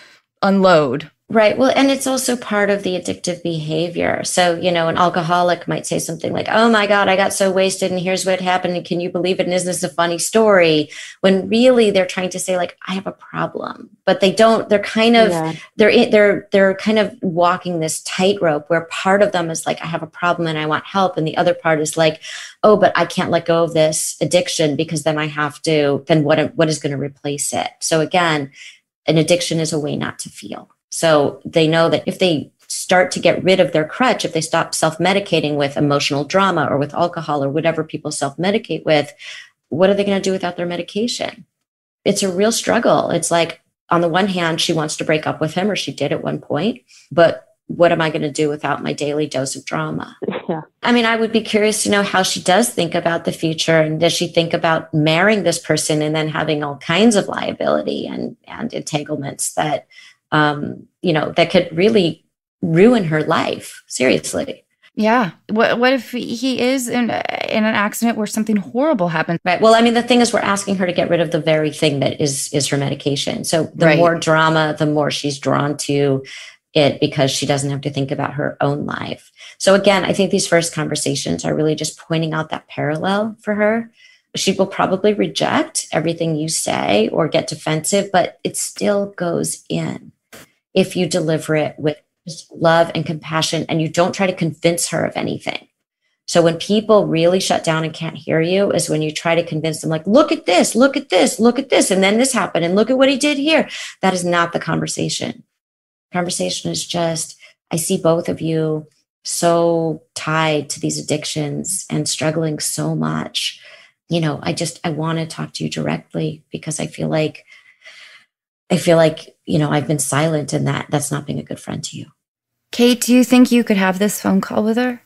unload Right. Well, and it's also part of the addictive behavior. So, you know, an alcoholic might say something like, Oh my God, I got so wasted and here's what happened. And can you believe it? And isn't this a funny story? When really they're trying to say like, I have a problem, but they don't, they're kind of, yeah. they're, they're, they're kind of walking this tightrope where part of them is like, I have a problem and I want help. And the other part is like, Oh, but I can't let go of this addiction because then I have to, then what, what is going to replace it? So again, an addiction is a way not to feel. So they know that if they start to get rid of their crutch, if they stop self medicating with emotional drama or with alcohol or whatever people self medicate with, what are they going to do without their medication? It's a real struggle. It's like, on the one hand, she wants to break up with him, or she did at one point, but what am I going to do without my daily dose of drama? *laughs* Yeah. I mean, I would be curious to know how she does think about the future and does she think about marrying this person and then having all kinds of liability and, and entanglements that um, you know, that could really ruin her life. Seriously. Yeah. What what if he is in in an accident where something horrible happens? Right. Well, I mean, the thing is, we're asking her to get rid of the very thing that is is her medication. So the right. more drama, the more she's drawn to it because she doesn't have to think about her own life. So again, I think these first conversations are really just pointing out that parallel for her she will probably reject everything you say or get defensive, but it still goes in if you deliver it with love and compassion and you don't try to convince her of anything. So when people really shut down and can't hear you is when you try to convince them like look at this, look at this, look at this and then this happened and look at what he did here. That is not the conversation. Conversation is just I see both of you so tied to these addictions and struggling so much. You know, I just I want to talk to you directly because I feel like I feel like, you know, I've been silent and that that's not being a good friend to you. Kate, do you think you could have this phone call with her?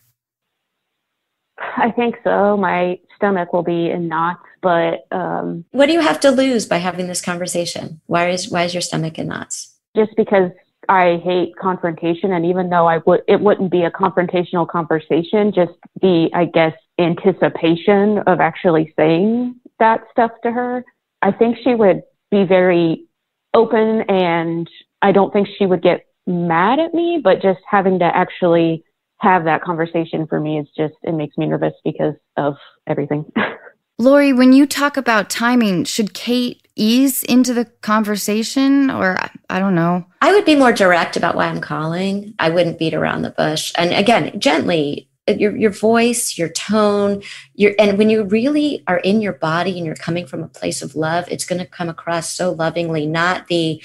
I think so. My stomach will be in knots, but um, what do you have to lose by having this conversation? Why is why is your stomach in knots? Just because I hate confrontation, and even though I would, it wouldn't be a confrontational conversation. Just the, I guess, anticipation of actually saying that stuff to her. I think she would be very open and I don't think she would get mad at me, but just having to actually have that conversation for me is just, it makes me nervous because of everything. *laughs* Lori, when you talk about timing, should Kate ease into the conversation or I don't know? I would be more direct about why I'm calling. I wouldn't beat around the bush. And again, gently Uh, your your voice, your tone, your and when you really are in your body and you're coming from a place of love, it's going to come across so lovingly, not the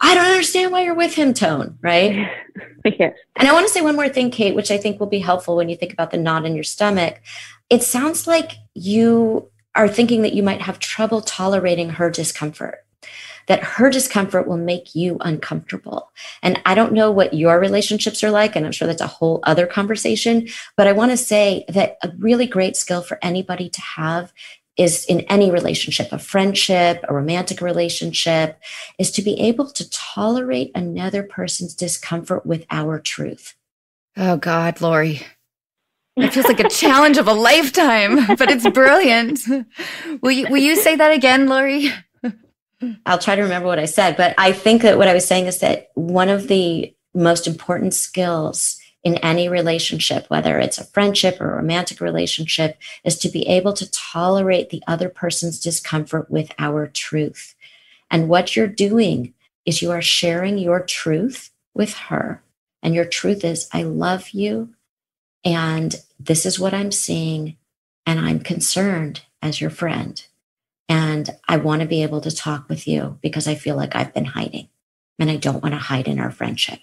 I don't understand why you're with him tone, right? *laughs* yes. And I want to say one more thing, Kate, which I think will be helpful when you think about the knot in your stomach. It sounds like you are thinking that you might have trouble tolerating her discomfort that her discomfort will make you uncomfortable. And I don't know what your relationships are like, and I'm sure that's a whole other conversation. But I want to say that a really great skill for anybody to have is in any relationship, a friendship, a romantic relationship, is to be able to tolerate another person's discomfort with our truth. Oh, God, Lori. It feels like a challenge of a lifetime, but it's brilliant. Will you, will you say that again, Lori? I'll try to remember what I said, but I think that what I was saying is that one of the most important skills in any relationship, whether it's a friendship or a romantic relationship, is to be able to tolerate the other person's discomfort with our truth. And what you're doing is you are sharing your truth with her. And your truth is, I love you. And this is what I'm seeing. And I'm concerned as your friend. And I want to be able to talk with you because I feel like I've been hiding and I don't want to hide in our friendship.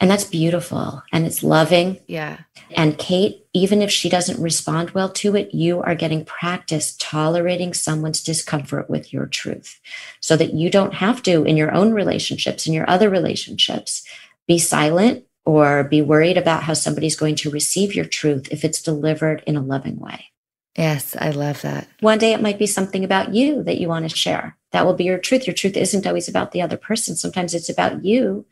And that's beautiful and it's loving. Yeah. And Kate, even if she doesn't respond well to it, you are getting practice tolerating someone's discomfort with your truth so that you don't have to, in your own relationships, in your other relationships, be silent or be worried about how somebody's going to receive your truth if it's delivered in a loving way. Yes, I love that. One day it might be something about you that you want to share. That will be your truth. Your truth isn't always about the other person. Sometimes it's about you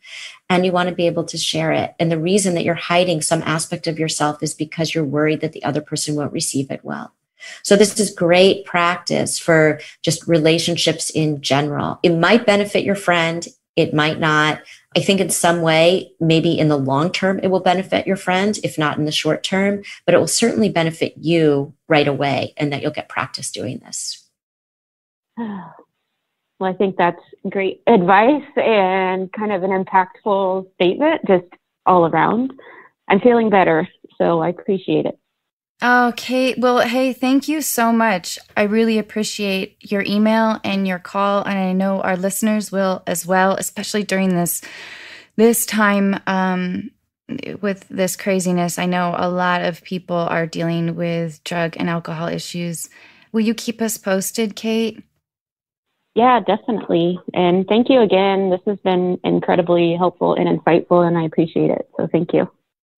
and you want to be able to share it. And the reason that you're hiding some aspect of yourself is because you're worried that the other person won't receive it well. So this is great practice for just relationships in general. It might benefit your friend. It might not. I think in some way, maybe in the long term, it will benefit your friend, if not in the short term, but it will certainly benefit you right away and that you'll get practice doing this. *sighs* Well, I think that's great advice and kind of an impactful statement just all around. I'm feeling better, so I appreciate it. Okay. Well, hey, thank you so much. I really appreciate your email and your call, and I know our listeners will as well, especially during this this time um, with this craziness. I know a lot of people are dealing with drug and alcohol issues. Will you keep us posted, Kate? Yeah, definitely. And thank you again. This has been incredibly helpful and insightful, and I appreciate it. So thank you.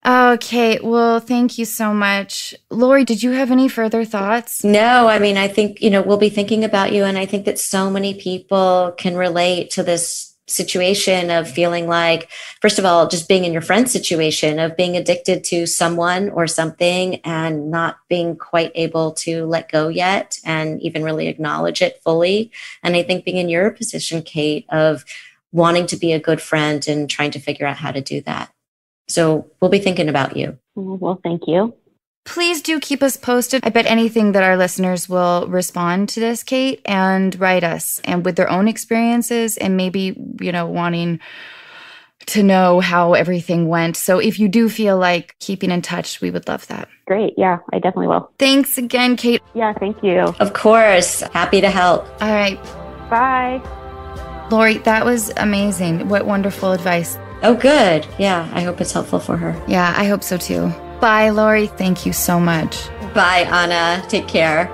Okay, well, thank you so much. Lori, did you have any further thoughts? No, I mean, I think, you know, we'll be thinking about you. And I think that so many people can relate to this situation of feeling like, first of all, just being in your friend's situation of being addicted to someone or something and not being quite able to let go yet and even really acknowledge it fully. And I think being in your position, Kate, of wanting to be a good friend and trying to figure out how to do that. So we'll be thinking about you. Well, thank you. Please do keep us posted. I bet anything that our listeners will respond to this, Kate, and write us and with their own experiences and maybe, you know, wanting to know how everything went. So if you do feel like keeping in touch, we would love that. Great. Yeah, I definitely will. Thanks again, Kate. Yeah, thank you. Of course. Happy to help. All right. Bye. Lori, that was amazing. What wonderful advice. Oh, good. Yeah, I hope it's helpful for her. Yeah, I hope so too. Bye, Lori. Thank you so much. Bye, Anna. Take care.